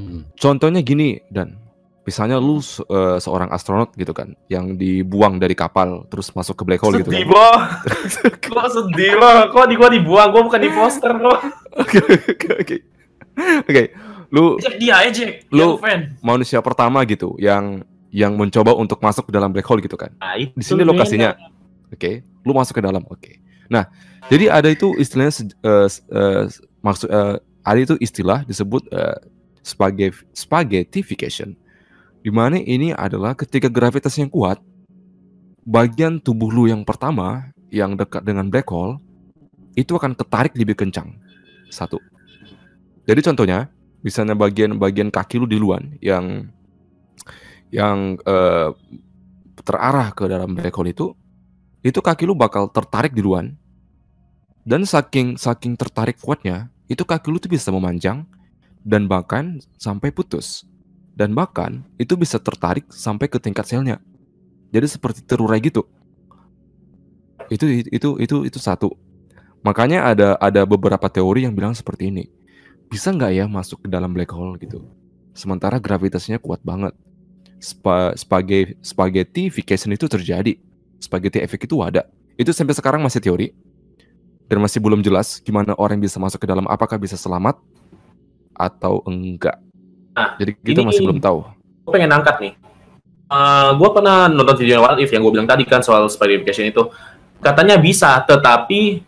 Hmm. Contohnya gini dan misalnya lu eh, seorang astronot gitu kan yang dibuang dari kapal terus masuk ke black hole gitu sedih kan. bro. Kok sedih bro? Kok di gua dibuang? Gua bukan di poster bro. Oke oke oke. Oke, lu Jack dia aja Jack. Lu- fan. manusia pertama gitu yang yang mencoba untuk masuk ke dalam black hole gitu kan. Nah, itu Di sini lokasinya. Oke, lu masuk ke dalam. Oke. Nah, jadi ada itu istilahnya eh, s- maksud eh, ada itu istilah disebut eh, spaghe- spaghettification. Di mana ini adalah ketika gravitas yang kuat bagian tubuh lu yang pertama yang dekat dengan black hole itu akan ketarik lebih kencang. Satu. Jadi contohnya, misalnya bagian-bagian kaki lu di luar yang yang eh, terarah ke dalam black hole itu itu kaki lu bakal tertarik di luar dan saking saking tertarik kuatnya itu kaki lu tuh bisa memanjang dan bahkan sampai putus dan bahkan itu bisa tertarik sampai ke tingkat selnya. Jadi seperti terurai gitu. Itu itu itu itu satu. Makanya ada ada beberapa teori yang bilang seperti ini. Bisa nggak ya masuk ke dalam black hole gitu? Sementara gravitasinya kuat banget. Spa, spaghetti spaghettification itu terjadi. Spaghetti effect itu ada. Itu sampai sekarang masih teori. Dan masih belum jelas gimana orang bisa masuk ke dalam apakah bisa selamat atau enggak. Nah, Jadi kita ini- masih belum tahu. gue pengen angkat nih. Eh gue pernah nonton video What If yang gue bilang tadi kan soal spaghettification itu. Katanya bisa, tetapi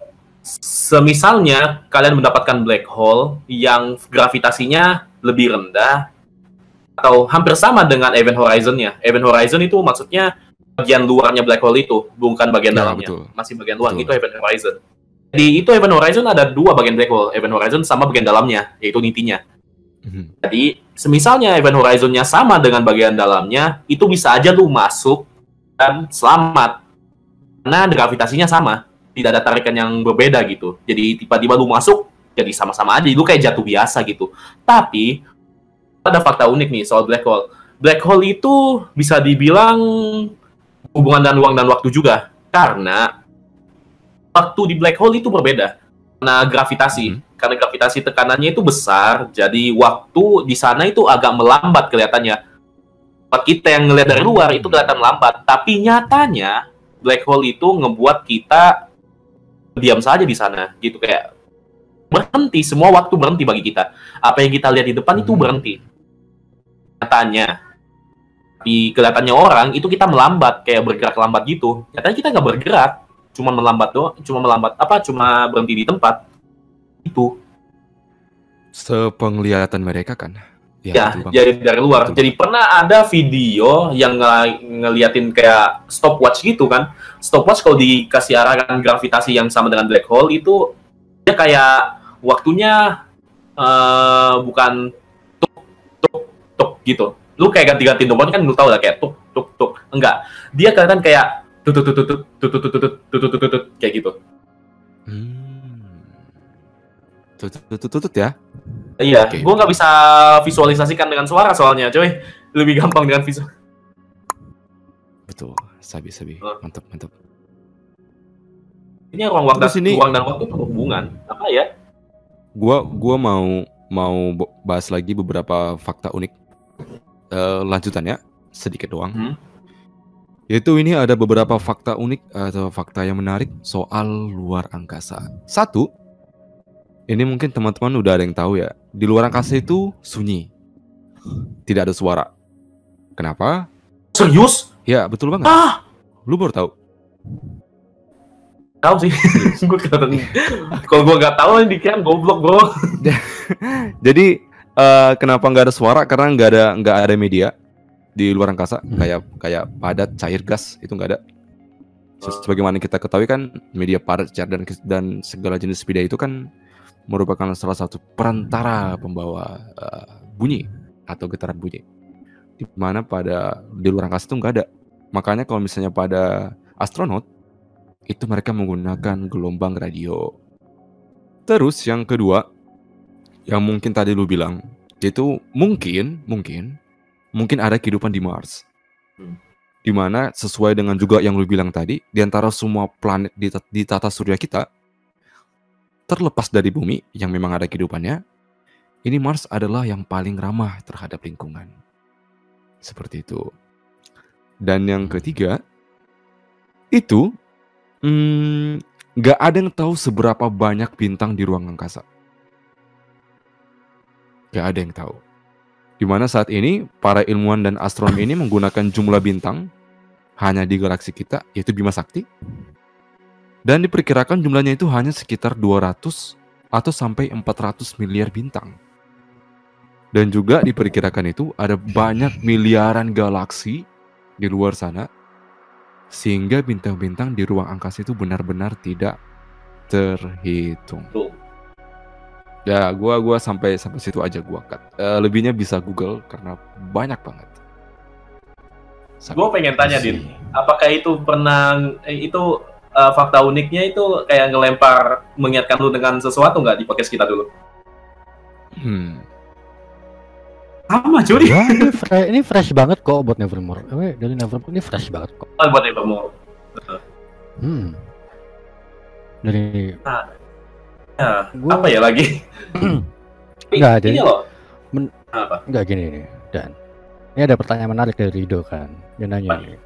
semisalnya kalian mendapatkan black hole yang gravitasinya lebih rendah atau hampir sama dengan Event Horizon-nya. Event Horizon itu maksudnya bagian luarnya black hole itu, bukan bagian Ya, dalamnya. betul. Masih bagian luar, Betul. itu Event Horizon. Jadi itu Event Horizon ada dua bagian black hole, Event Horizon sama bagian dalamnya, yaitu intinya. Mhm. Jadi, semisalnya event horizonnya sama dengan bagian dalamnya, itu bisa aja lu masuk dan selamat. Karena gravitasinya sama. Tidak ada tarikan yang berbeda gitu. Jadi, tiba-tiba lu masuk, jadi sama-sama aja. Lu kayak jatuh biasa gitu. Tapi, ada fakta unik nih soal black hole. Black hole itu bisa dibilang hubungan dan ruang dan waktu juga. Karena, waktu di black hole itu berbeda. Karena gravitasi Mhm. karena gravitasi tekanannya itu besar, jadi waktu di sana itu agak melambat kelihatannya. Buat kita yang ngelihat dari luar itu kelihatan lambat, tapi nyatanya black hole itu ngebuat kita diam saja di sana, gitu kayak berhenti, semua waktu berhenti bagi kita. Apa yang kita lihat di depan itu Hmm. berhenti. Nyatanya. Tapi kelihatannya orang itu kita melambat, kayak bergerak lambat gitu. Nyatanya kita nggak bergerak, cuma melambat doang, cuma melambat apa? Cuma berhenti di tempat. Itu. Sepenglihatan mereka kan. Ya, betul, Bang. jadi dari luar. Betul, Jadi pernah ada video yang nge- ngeliatin kayak stopwatch gitu kan. Stopwatch kalau dikasih arahkan gravitasi yang sama dengan black hole itu dia kayak waktunya eh, bukan tuk tuk tuk gitu. Lu kayak ganti-ganti nomornya kan lu tahu lah kayak tuk tuk tuk. Enggak. Dia kelihatan kayak tutut kayak gitu. Hmm. Ya? Iya, gue nggak bisa visualisasikan dengan suara soalnya, coy. Lebih gampang dengan visual. Betul, sabi sabi, mantap mantap. Ini ruang waktu, ruang dan waktu apa ya? Gua gua mau mau bahas lagi beberapa fakta unik lanjutannya sedikit doang. Yaitu ini ada beberapa fakta unik atau fakta yang menarik soal luar angkasa. Satu, ini mungkin teman-teman udah ada yang tahu ya. Di luar angkasa itu sunyi. Tidak ada suara. Kenapa? Serius? Ya, betul banget. Ah, Lu baru tahu. tahu sih. gue kelihatan. Kalau gue nggak tahu, dikira goblok bro. Jadi eh, kenapa nggak ada suara? Karena nggak ada nggak ada media di luar angkasa Hmm. kayak kayak padat cair gas itu nggak ada. Se- Sebagaimana kita ketahui kan media padat cair dan dan segala jenis media itu kan merupakan salah satu perantara pembawa eh, bunyi atau getaran bunyi. Di mana pada di luar angkasa itu nggak ada. Makanya kalau misalnya pada astronot itu mereka menggunakan gelombang radio. Terus yang kedua yang mungkin tadi lu bilang yaitu mungkin mungkin mungkin ada kehidupan di Mars. Hmm. Di mana sesuai dengan juga yang lu bilang tadi, di antara semua planet di, di tata surya kita, terlepas dari bumi yang memang ada kehidupannya, ini Mars adalah yang paling ramah terhadap lingkungan. Seperti itu. Dan yang ketiga, itu hmm, nggak ada yang tahu seberapa banyak bintang di ruang angkasa. Gak ada yang tahu. Di mana saat ini para ilmuwan dan astronom ini menggunakan jumlah bintang hanya di galaksi kita, yaitu Bima Sakti. Dan diperkirakan jumlahnya itu hanya sekitar 200 atau sampai 400 miliar bintang. Dan juga diperkirakan itu ada banyak miliaran galaksi di luar sana sehingga bintang-bintang di ruang angkasa itu benar-benar tidak terhitung. Tuh. Ya, gua gua sampai sampai situ aja gua cut. Eh, lebihnya bisa Google karena banyak banget. Gue pengen tanya. Din. Apakah itu pernah, eh, itu eh, fakta uniknya itu kayak ngelempar, mengingatkan lu dengan sesuatu nggak di podcast kita dulu? Hmm. Sama, cuy. Ya, ini, fre- ini fresh banget kok buat Nevermore. Eh, dari Nevermore ini fresh banget kok. Oh, buat Evermore. Hmm. Dari Ya, Gua- apa ya lagi? Nggak, ini jadi- loh. Men- apa? Enggak gini nih, Dan. Ini ada pertanyaan menarik dari Rido kan. Dia nanya nih.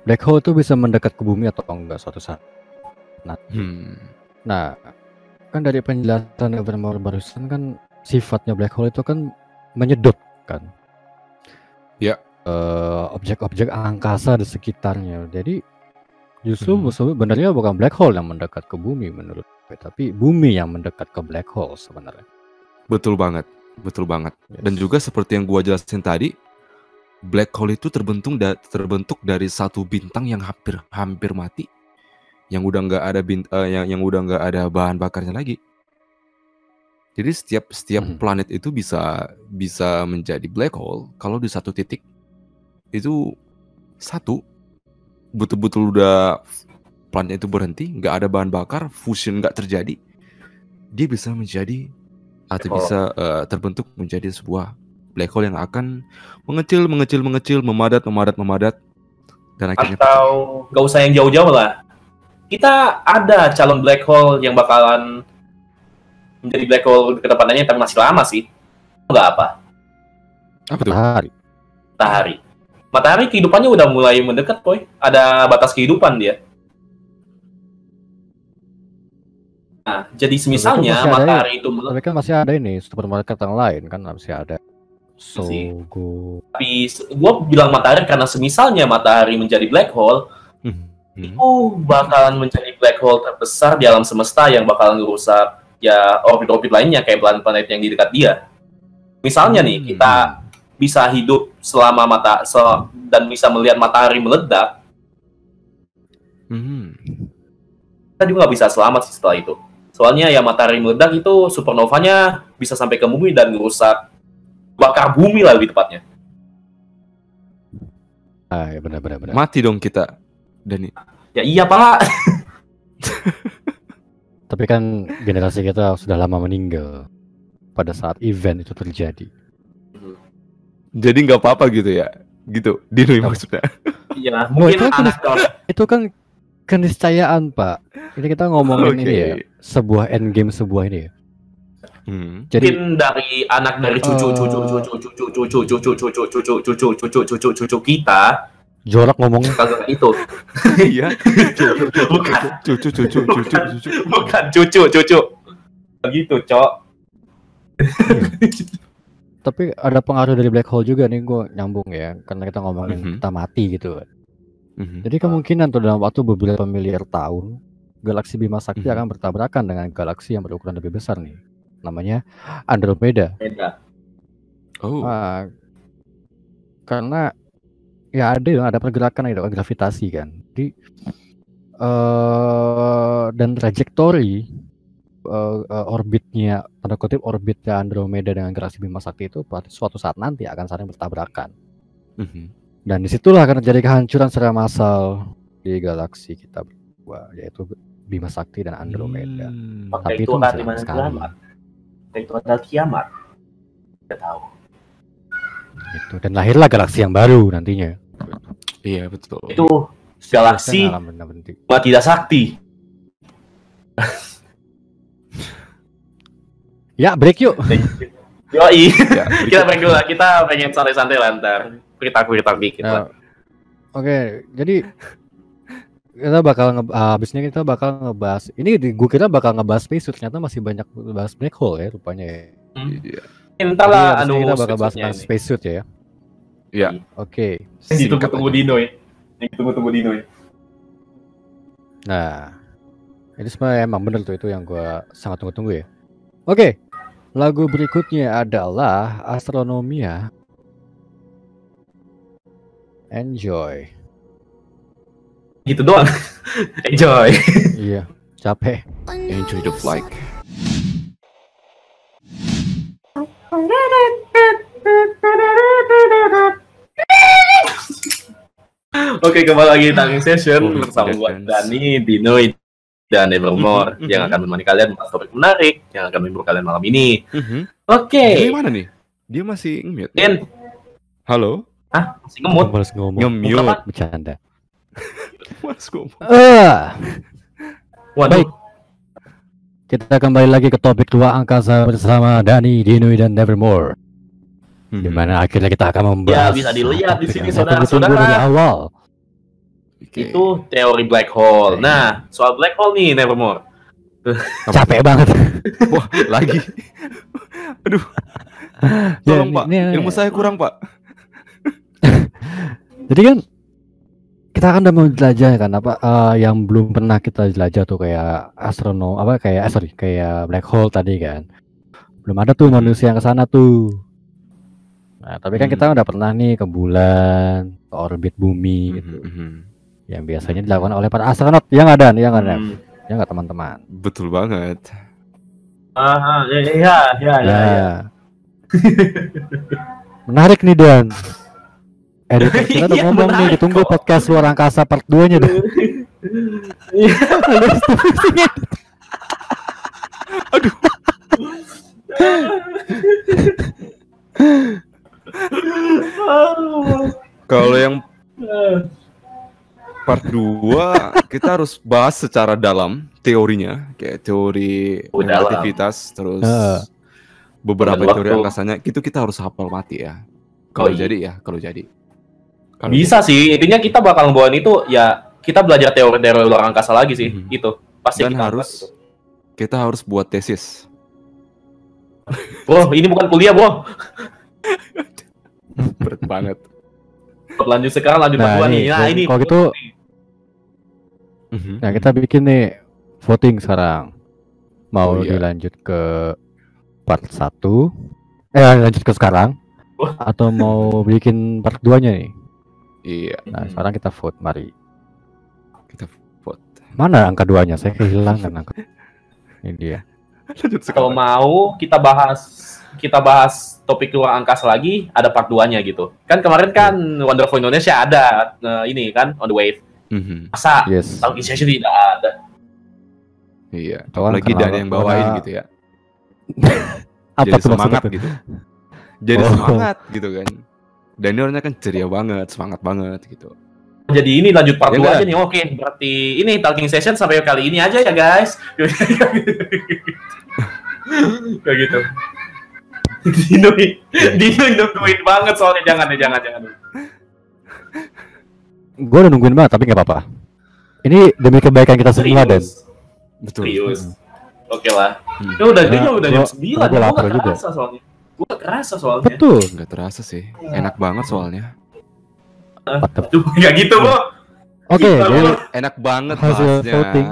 black hole itu bisa mendekat ke bumi atau enggak suatu saat. Hmm. Nah, kan dari penjelasan Evermore barusan kan sifatnya black hole itu kan menyedot kan. Ya. Eh, objek-objek angkasa di sekitarnya. Jadi justru Hmm. sebenarnya bukan black hole yang mendekat ke bumi menurut gue, tapi bumi yang mendekat ke black hole sebenarnya. Betul banget, betul banget. Yes. Dan juga seperti yang gua jelasin tadi, black hole itu terbentuk da- terbentuk dari satu bintang yang hampir hampir mati, yang udah nggak ada bint eh, yang yang udah nggak ada bahan bakarnya lagi. Jadi setiap setiap Mhm. planet itu bisa bisa menjadi black hole kalau di satu titik itu satu betul-betul udah planet itu berhenti, nggak ada bahan bakar, fusion nggak terjadi, dia bisa menjadi atau Black hole. bisa eh, terbentuk menjadi sebuah black hole yang akan mengecil, mengecil, mengecil, memadat, memadat, memadat, dan akhirnya Atau nggak usah yang jauh-jauh lah. Kita ada calon black hole yang bakalan menjadi black hole ke depannya tapi masih lama sih. Nggak apa, apa tuh? Matahari. matahari. Matahari kehidupannya udah mulai mendekat, boy. Ada batas kehidupan dia. Nah, jadi semisalnya ada ya? matahari itu mele- Tapi kan masih ada ini supermarket yang lain kan masih ada. Masih. Sogo. tapi gue bilang matahari karena semisalnya matahari menjadi black hole, Hmm. itu bakalan menjadi black hole terbesar di alam semesta yang bakalan ngerusak ya orbit-orbit lainnya kayak planet-planet yang di dekat dia. Misalnya nih Hmm. kita bisa hidup selama mata sel- dan bisa melihat matahari meledak, Hmm. kita juga nggak bisa selamat sih setelah itu. Soalnya ya matahari meledak itu supernovanya bisa sampai ke bumi dan ngerusak bakar bumi lah lebih tepatnya. Ah, ya benar benar benar. Mati dong kita, Dani. Ya iya pak. Tapi kan generasi kita sudah lama meninggal pada saat event itu terjadi. Jadi nggak apa-apa gitu ya, gitu. Dino maksudnya. Iya Oh, mungkin itu kan anak Itu kan keniscayaan, Pak. Ini kita ngomongin Oke. ini ya, sebuah end game sebuah ini ya. Hmm. Jadi mungkin dari anak dari cucu cucu Eh. cucu cucu cucu cucu cucu cucu cucu cucu cucu cucu cucu kita jorok ngomongnya kagak itu Iya. bukan Cucu, cucu, cucu, cucu. bukan cucu cucu begitu cok tapi ada pengaruh dari black hole juga nih gue nyambung ya karena kita ngomongin Mhm. kita mati gitu kan. Mhm. Jadi kemungkinan tuh dalam waktu beberapa miliar tahun galaksi Bima Sakti Mhm. akan bertabrakan dengan galaksi yang berukuran lebih besar nih. Namanya Andromeda. beda Oh. Ah, karena ya ada ada pergerakan itu gravitasi kan. Jadi eh dan trajektori eh, orbitnya tanda kutip orbitnya Andromeda dengan galaksi Bima Sakti itu berarti suatu saat nanti akan saling bertabrakan. Mhm. Dan di situlah akan terjadi kehancuran secara massal di galaksi kita berdua, yaitu Bima Sakti dan Andromeda. Hmm. Maka Tapi itu itu akan masih lama mana sekali. itu adalah kiamat tidak tahu Gitu. Dan lahirlah galaksi yang baru nantinya. Iya betul. itu Galaksi. Cuma tidak sakti Ya, break yuk. yoi Ya, kita break dulu lah kita pengen santai-santai lah ntar cerita cerita dikit Ya, lah Oke, jadi kita bakal nge ah, habis ini kita bakal ngebahas ini di gua kira bakal ngebahas space ternyata masih banyak bahas black hole ya rupanya ya. Iya. Entar Jadi lah habis anu kita bakal bahas tentang ini. space suit ya. Iya. Oke. Ditunggu-tunggu Singkat aja. Dino ya yang ditunggu-tunggu Dino ya Nah, ini sebenarnya emang bener tuh itu yang gua sangat tunggu-tunggu ya. Oke, lagu berikutnya adalah Astronomia. Enjoy. gitu doang enjoy Iya, capek. Enjoy the flight. Oke, kembali lagi di Tanging Session Oh, bersama gua Dani, Dino, dan Evermore Mhm, yang mhm. akan menemani kalian membahas topik menarik yang akan menghibur kalian malam ini. Mhm. Oke, Dia mana nih? Dia masih nge-mute. Den, Halo? masih ngemut. Males ngomong. Nge-mute. Bercanda. Mas ngomong. Eh, Waduh, Baik. kita kembali lagi ke topik dua angkasa bersama Dani, Dino, dan Nevermore. Mhm. Di mana akhirnya kita akan membahas Ya, bisa dilihat di topik sini, yang saudara-saudara. dari awal. Oke. itu teori black hole. Nah, soal black hole nih, Nevermore. Capek banget. Wah, lagi. Aduh, Ya, tolong Pak. ini- Ilmu saya kurang, Pak. Jadi kan kita kan udah mau jelajah kan apa eh, yang belum pernah kita jelajah tuh kayak astronom apa kayak eh, sorry kayak black hole tadi kan. Belum ada tuh manusia yang ke sana tuh. Nah, tapi kan Hmm. kita udah pernah nih ke bulan, ke orbit bumi gitu. Mhm, mhm. Yang biasanya dilakukan oleh para astronot. Ya nggak dan, ya nggak Dan? Hmm. Ya nggak teman-teman. Betul banget. Ah, ya, ya, ya, ya, Ya. ya. Menarik nih Dan. Editor kita udah Iya, ngomong nih, ditunggu kok. podcast luar angkasa part 2-nya Dan. Iya. Kalau yang part 2 kita harus bahas secara dalam teorinya, kayak teori Oh, relativitas terus Heeh. beberapa Dan teori waktu. angkasanya itu kita harus hafal mati ya. Kalau Oh, iya. jadi ya, kalau jadi. Kalau Bisa sih, intinya kita bakal ngebawain itu ya kita belajar teori-teori luar angkasa lagi sih, Mhm. gitu. Pasti Dan kita harus itu. kita harus buat tesis. Bro, ini bukan kuliah, Bro. Berat banget. Lanjut sekarang lanjut Nah, nih. Nah, kalau- ini kalau gitu Mhm. Nah, kita bikin nih voting sekarang. Mau Oh, iya. dilanjut ke part 1 eh lanjut ke sekarang atau mau bikin part 2-nya nih. Iya, Nah, sekarang kita vote, mari. kita vote. Mana angka 2-nya? Saya kehilangan angka. Ini dia. Lanjut kalau sekarang. mau kita bahas kita bahas topik luar angkasa lagi ada part 2-nya gitu. Kan kemarin kan Wonderful Indonesia ada eh, ini kan on the wave. Mhm. Masa Yes. Talking Session tidak ada. Iya, apalagi karena- Dan yang bawain karena- gitu ya. Apa jadi tuh semangat maksudnya? gitu. Jadi Oh. semangat gitu kan. Dan dia orangnya kan ceria banget, semangat banget gitu. Jadi ini lanjut part Ya 2 kan? aja nih. Oke, berarti ini Talking Session sampai kali ini aja ya, guys. Kayak gitu. Dino, Dino nungguin banget soalnya jangan deh, jangan, jangan. Gue udah nungguin banget tapi nggak apa-apa. Ini demi kebaikan kita semua dan. Betul. Serius. Oke lah. Hmm. Ya udah, Ya, dia udah jam gua- 9. gua Gua lapar gak juga. kerasa soalnya. Gua gak kerasa soalnya. betul. Nggak terasa sih. Enak banget soalnya. Tuh, gak gitu, Bro. Oke, Kita jadi Enak banget Hasil bahasnya. voting.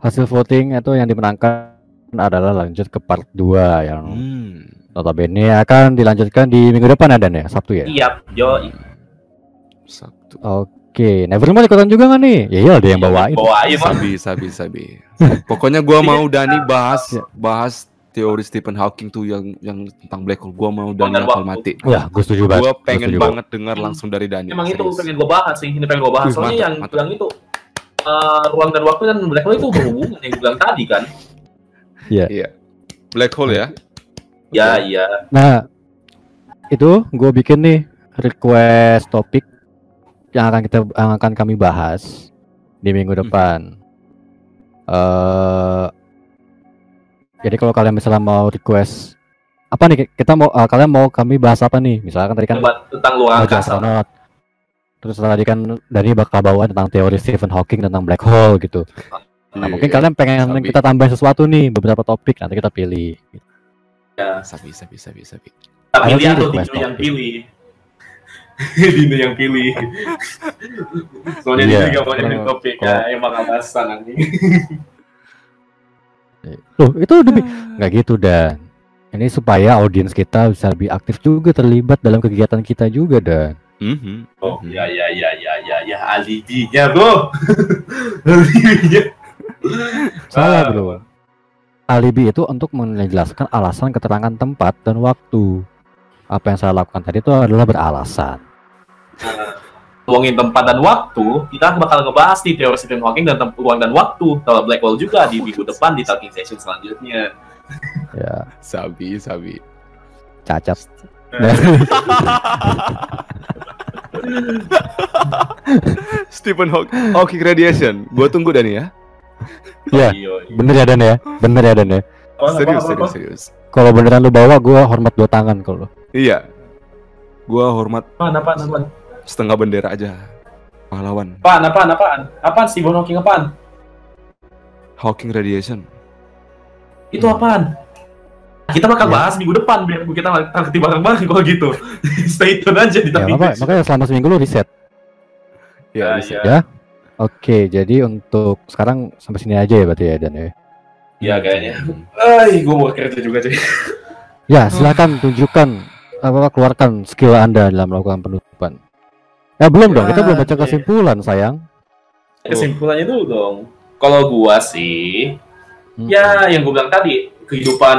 hasil voting itu yang dimenangkan adalah lanjut ke part 2 yang Hmm. notabene akan dilanjutkan di minggu depan ya Dan ya, Sabtu ya. Iya, yo. Sabtu. Oke, Nevermore ikutan juga nggak nih? Ya iya ada yang bawain. Bawain lah. Sabi, sabi, sabi. Pokoknya gua mau Dani bahas Ya. bahas teori Stephen Hawking tuh yang yang tentang black hole. Gua mau Dani waktu. mati. Wah, gue setuju banget. Gua Gua pengen setuju banget dengar langsung dari Dani. Emang itu serius. pengen gua bahas sih. Ini pengen gua bahas. Soalnya mantap, yang mantap. bilang itu eh, ruang dan waktu dan black hole itu berhubungan yang gua bilang tadi kan. Iya. Black hole ya. Ya, iya. Nah, itu gue bikin nih request topik yang akan kita yang akan kami bahas di minggu Hmm. depan. eh jadi kalau kalian misalnya mau request apa nih kita mau eh, kalian mau kami bahas apa nih? Misalkan tadi kan tentang luar angkasa. Terus tadi kan dari bakal bawa tentang teori Stephen Hawking tentang black hole gitu. Nah, Iya, mungkin kalian pengen Sabi. kita tambahin sesuatu nih beberapa topik nanti kita pilih. Sabi, sabi, sabi, sabi. Tapi Ayo lihat sih tuh Dino yang pilih. Dino yang pilih. Soalnya Iya, dia juga mau jadi kalau- topik ya, emang alasan anjing. Loh, itu demi nggak gitu dan ini supaya audiens kita bisa lebih aktif juga terlibat dalam kegiatan kita juga dan Mhm. Oh, Mhm. ya ya ya ya ya ya alibinya, Bro. alibinya. Salah Ah. bro alibi itu untuk menjelaskan alasan keterangan tempat dan waktu apa yang saya lakukan tadi itu adalah beralasan ngomongin tempat dan waktu, kita bakal ngebahas nih teori Stephen Hawking dan tem- ruang dan waktu. Kalau black hole juga di minggu depan di talking session selanjutnya. ya Sabi, sabi. cacat Stephen Hawking, Hawking radiation. Gua tunggu Dani ya. Ya Iya, iya. bener ya dan ya bener ya dan ya Apa, apa, Serius, apa, serius, apa? serius. kalau beneran lu bawa gua hormat dua tangan kalau Iya. Gua hormat Apaan, apaan, apaan? setengah bendera aja. pahlawan Apaan, apaan, apaan? Apaan Stephen Hawking apaan? Hawking radiation. Itu Hmm. apaan? Kita bakal Ya. bahas minggu depan biar kita ngerti bareng-bareng kalau gitu. Stay tune aja di Ya, makanya selama seminggu lu riset. Ya, bisa. ya. Ya. Oke, jadi untuk sekarang sampai sini aja ya berarti ya Dan ya. Ya kayaknya. Hmm. Ay, gue mau kerja juga cuy. Ya, silakan tunjukkan apa keluarkan skill Anda dalam melakukan penutupan. Ya belum dong, kita belum baca ya. kesimpulan sayang. Kesimpulannya dulu dong. Kalau gua sih, Hmm. ya yang gue bilang tadi, kehidupan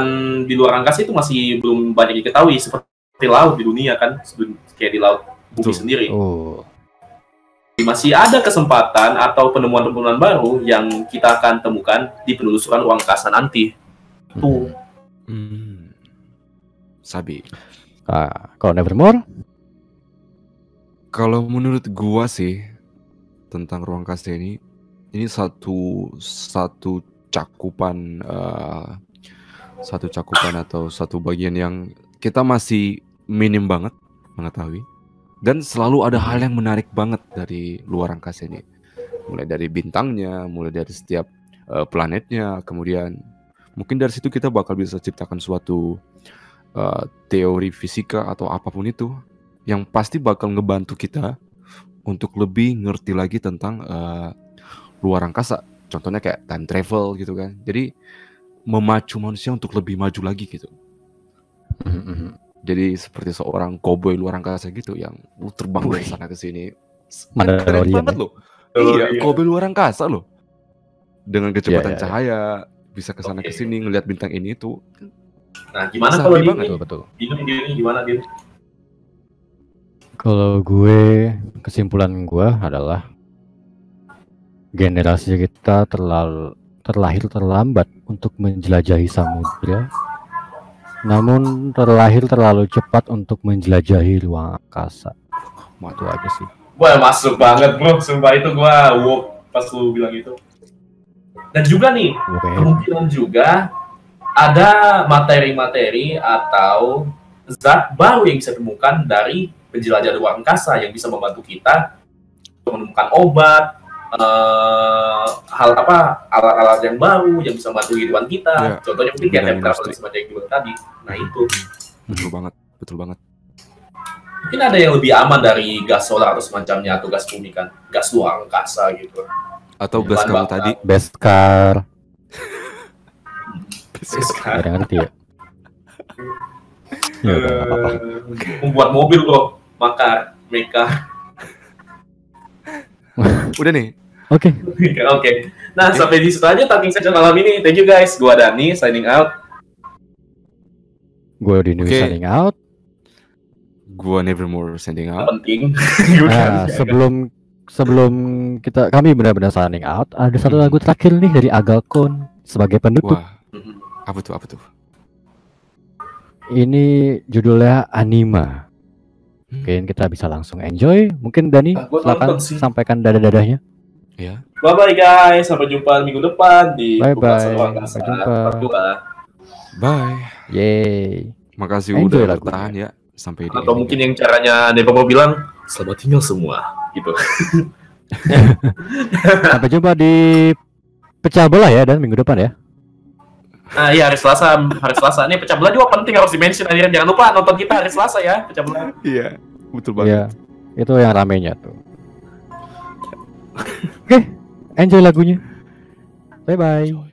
di luar angkasa itu masih belum banyak diketahui seperti laut di dunia kan, Sebelum- kayak di laut bumi Betul. sendiri. Oh, Masih ada kesempatan atau penemuan-penemuan baru yang kita akan temukan di penelusuran ruang angkasa nanti. Tuh. Hmm. Sabi. Ah, kalau Nevermore, Kalau menurut gua sih tentang ruang angkasa ini, ini satu satu cakupan eh, satu cakupan atau satu bagian yang kita masih minim banget mengetahui dan selalu ada hal yang menarik banget dari luar angkasa ini. Mulai dari bintangnya, mulai dari setiap eh, planetnya, kemudian mungkin dari situ kita bakal bisa ciptakan suatu eh, teori fisika atau apa pun itu yang pasti bakal ngebantu kita untuk lebih ngerti lagi tentang eh, luar angkasa. Contohnya kayak time travel gitu kan. Jadi memacu manusia untuk lebih maju lagi gitu. Mhm. Jadi seperti seorang cowboy luar angkasa gitu yang lu terbang dari sana ke sini. Mandalorian Keren banget ya? loh. Iya, cowboy luar angkasa loh. Dengan kecepatan Iya, iya, iya. cahaya bisa ke sana ke sini ngelihat bintang ini itu. Nah, gimana kalau di banget. betul betul. gimana Din? Kalau gue kesimpulan gue adalah generasi kita terlalu terlahir terlambat untuk menjelajahi samudra, namun terlahir terlalu cepat untuk menjelajahi ruang angkasa. Itu Waduh. aja sih. Wah, masuk banget, Bro. Sumpah itu gua wow pas lu bilang itu. Dan juga nih, Oke. kemungkinan juga ada materi-materi atau zat baru yang bisa ditemukan dari penjelajah luar angkasa yang bisa membantu kita menemukan obat, eh, hal apa alat-alat yang baru yang bisa membantu kehidupan kita. Ya, Contohnya mungkin kayak time travel seperti yang dibilang tadi. Nah itu Betul banget, betul banget. mungkin ada yang lebih aman dari gas solar atau semacamnya atau gas bumi kan, gas luar angkasa gitu. Atau gas kamu tadi Best car. Ada yang ngerti ya? Ya udah eh, membuat mobil bro, maka mereka udah nih. Oke. Oke. Nah, sampai di situ aja talking session malam ini. Thank you guys. Gua Dani signing out. Gue Dini Oke. signing out. Gua Nevermore sending out. Penting. Nah, sebelum sebelum kita kami benar-benar signing out, ada satu Hmm. lagu terakhir nih dari Agalkon sebagai penutup. Wah, apa tuh apa tuh? Ini judulnya Anima. Hmm. Mungkin kita bisa langsung enjoy. Mungkin Dani Ah, gua silakan sampaikan dada-dadanya. Ya. Bye bye guys. Sampai jumpa minggu depan di ruang angkasa Sampai jumpa. part dua. Bye. Yeay. Makasih Enjoy udah bertahan ya sampai di Atau mungkin yang caranya Depo mau bilang selamat tinggal semua gitu. Sampai jumpa di pecah belah ya dan minggu depan ya. Nah, iya hari Selasa, hari Selasa ini pecah belah juga penting harus dimention akhirnya. Jangan lupa nonton kita hari Selasa ya, pecah belah. Iya, betul Iya. banget. Itu yang ramenya tuh. Oke, okay. enjoy lagunya. Bye bye.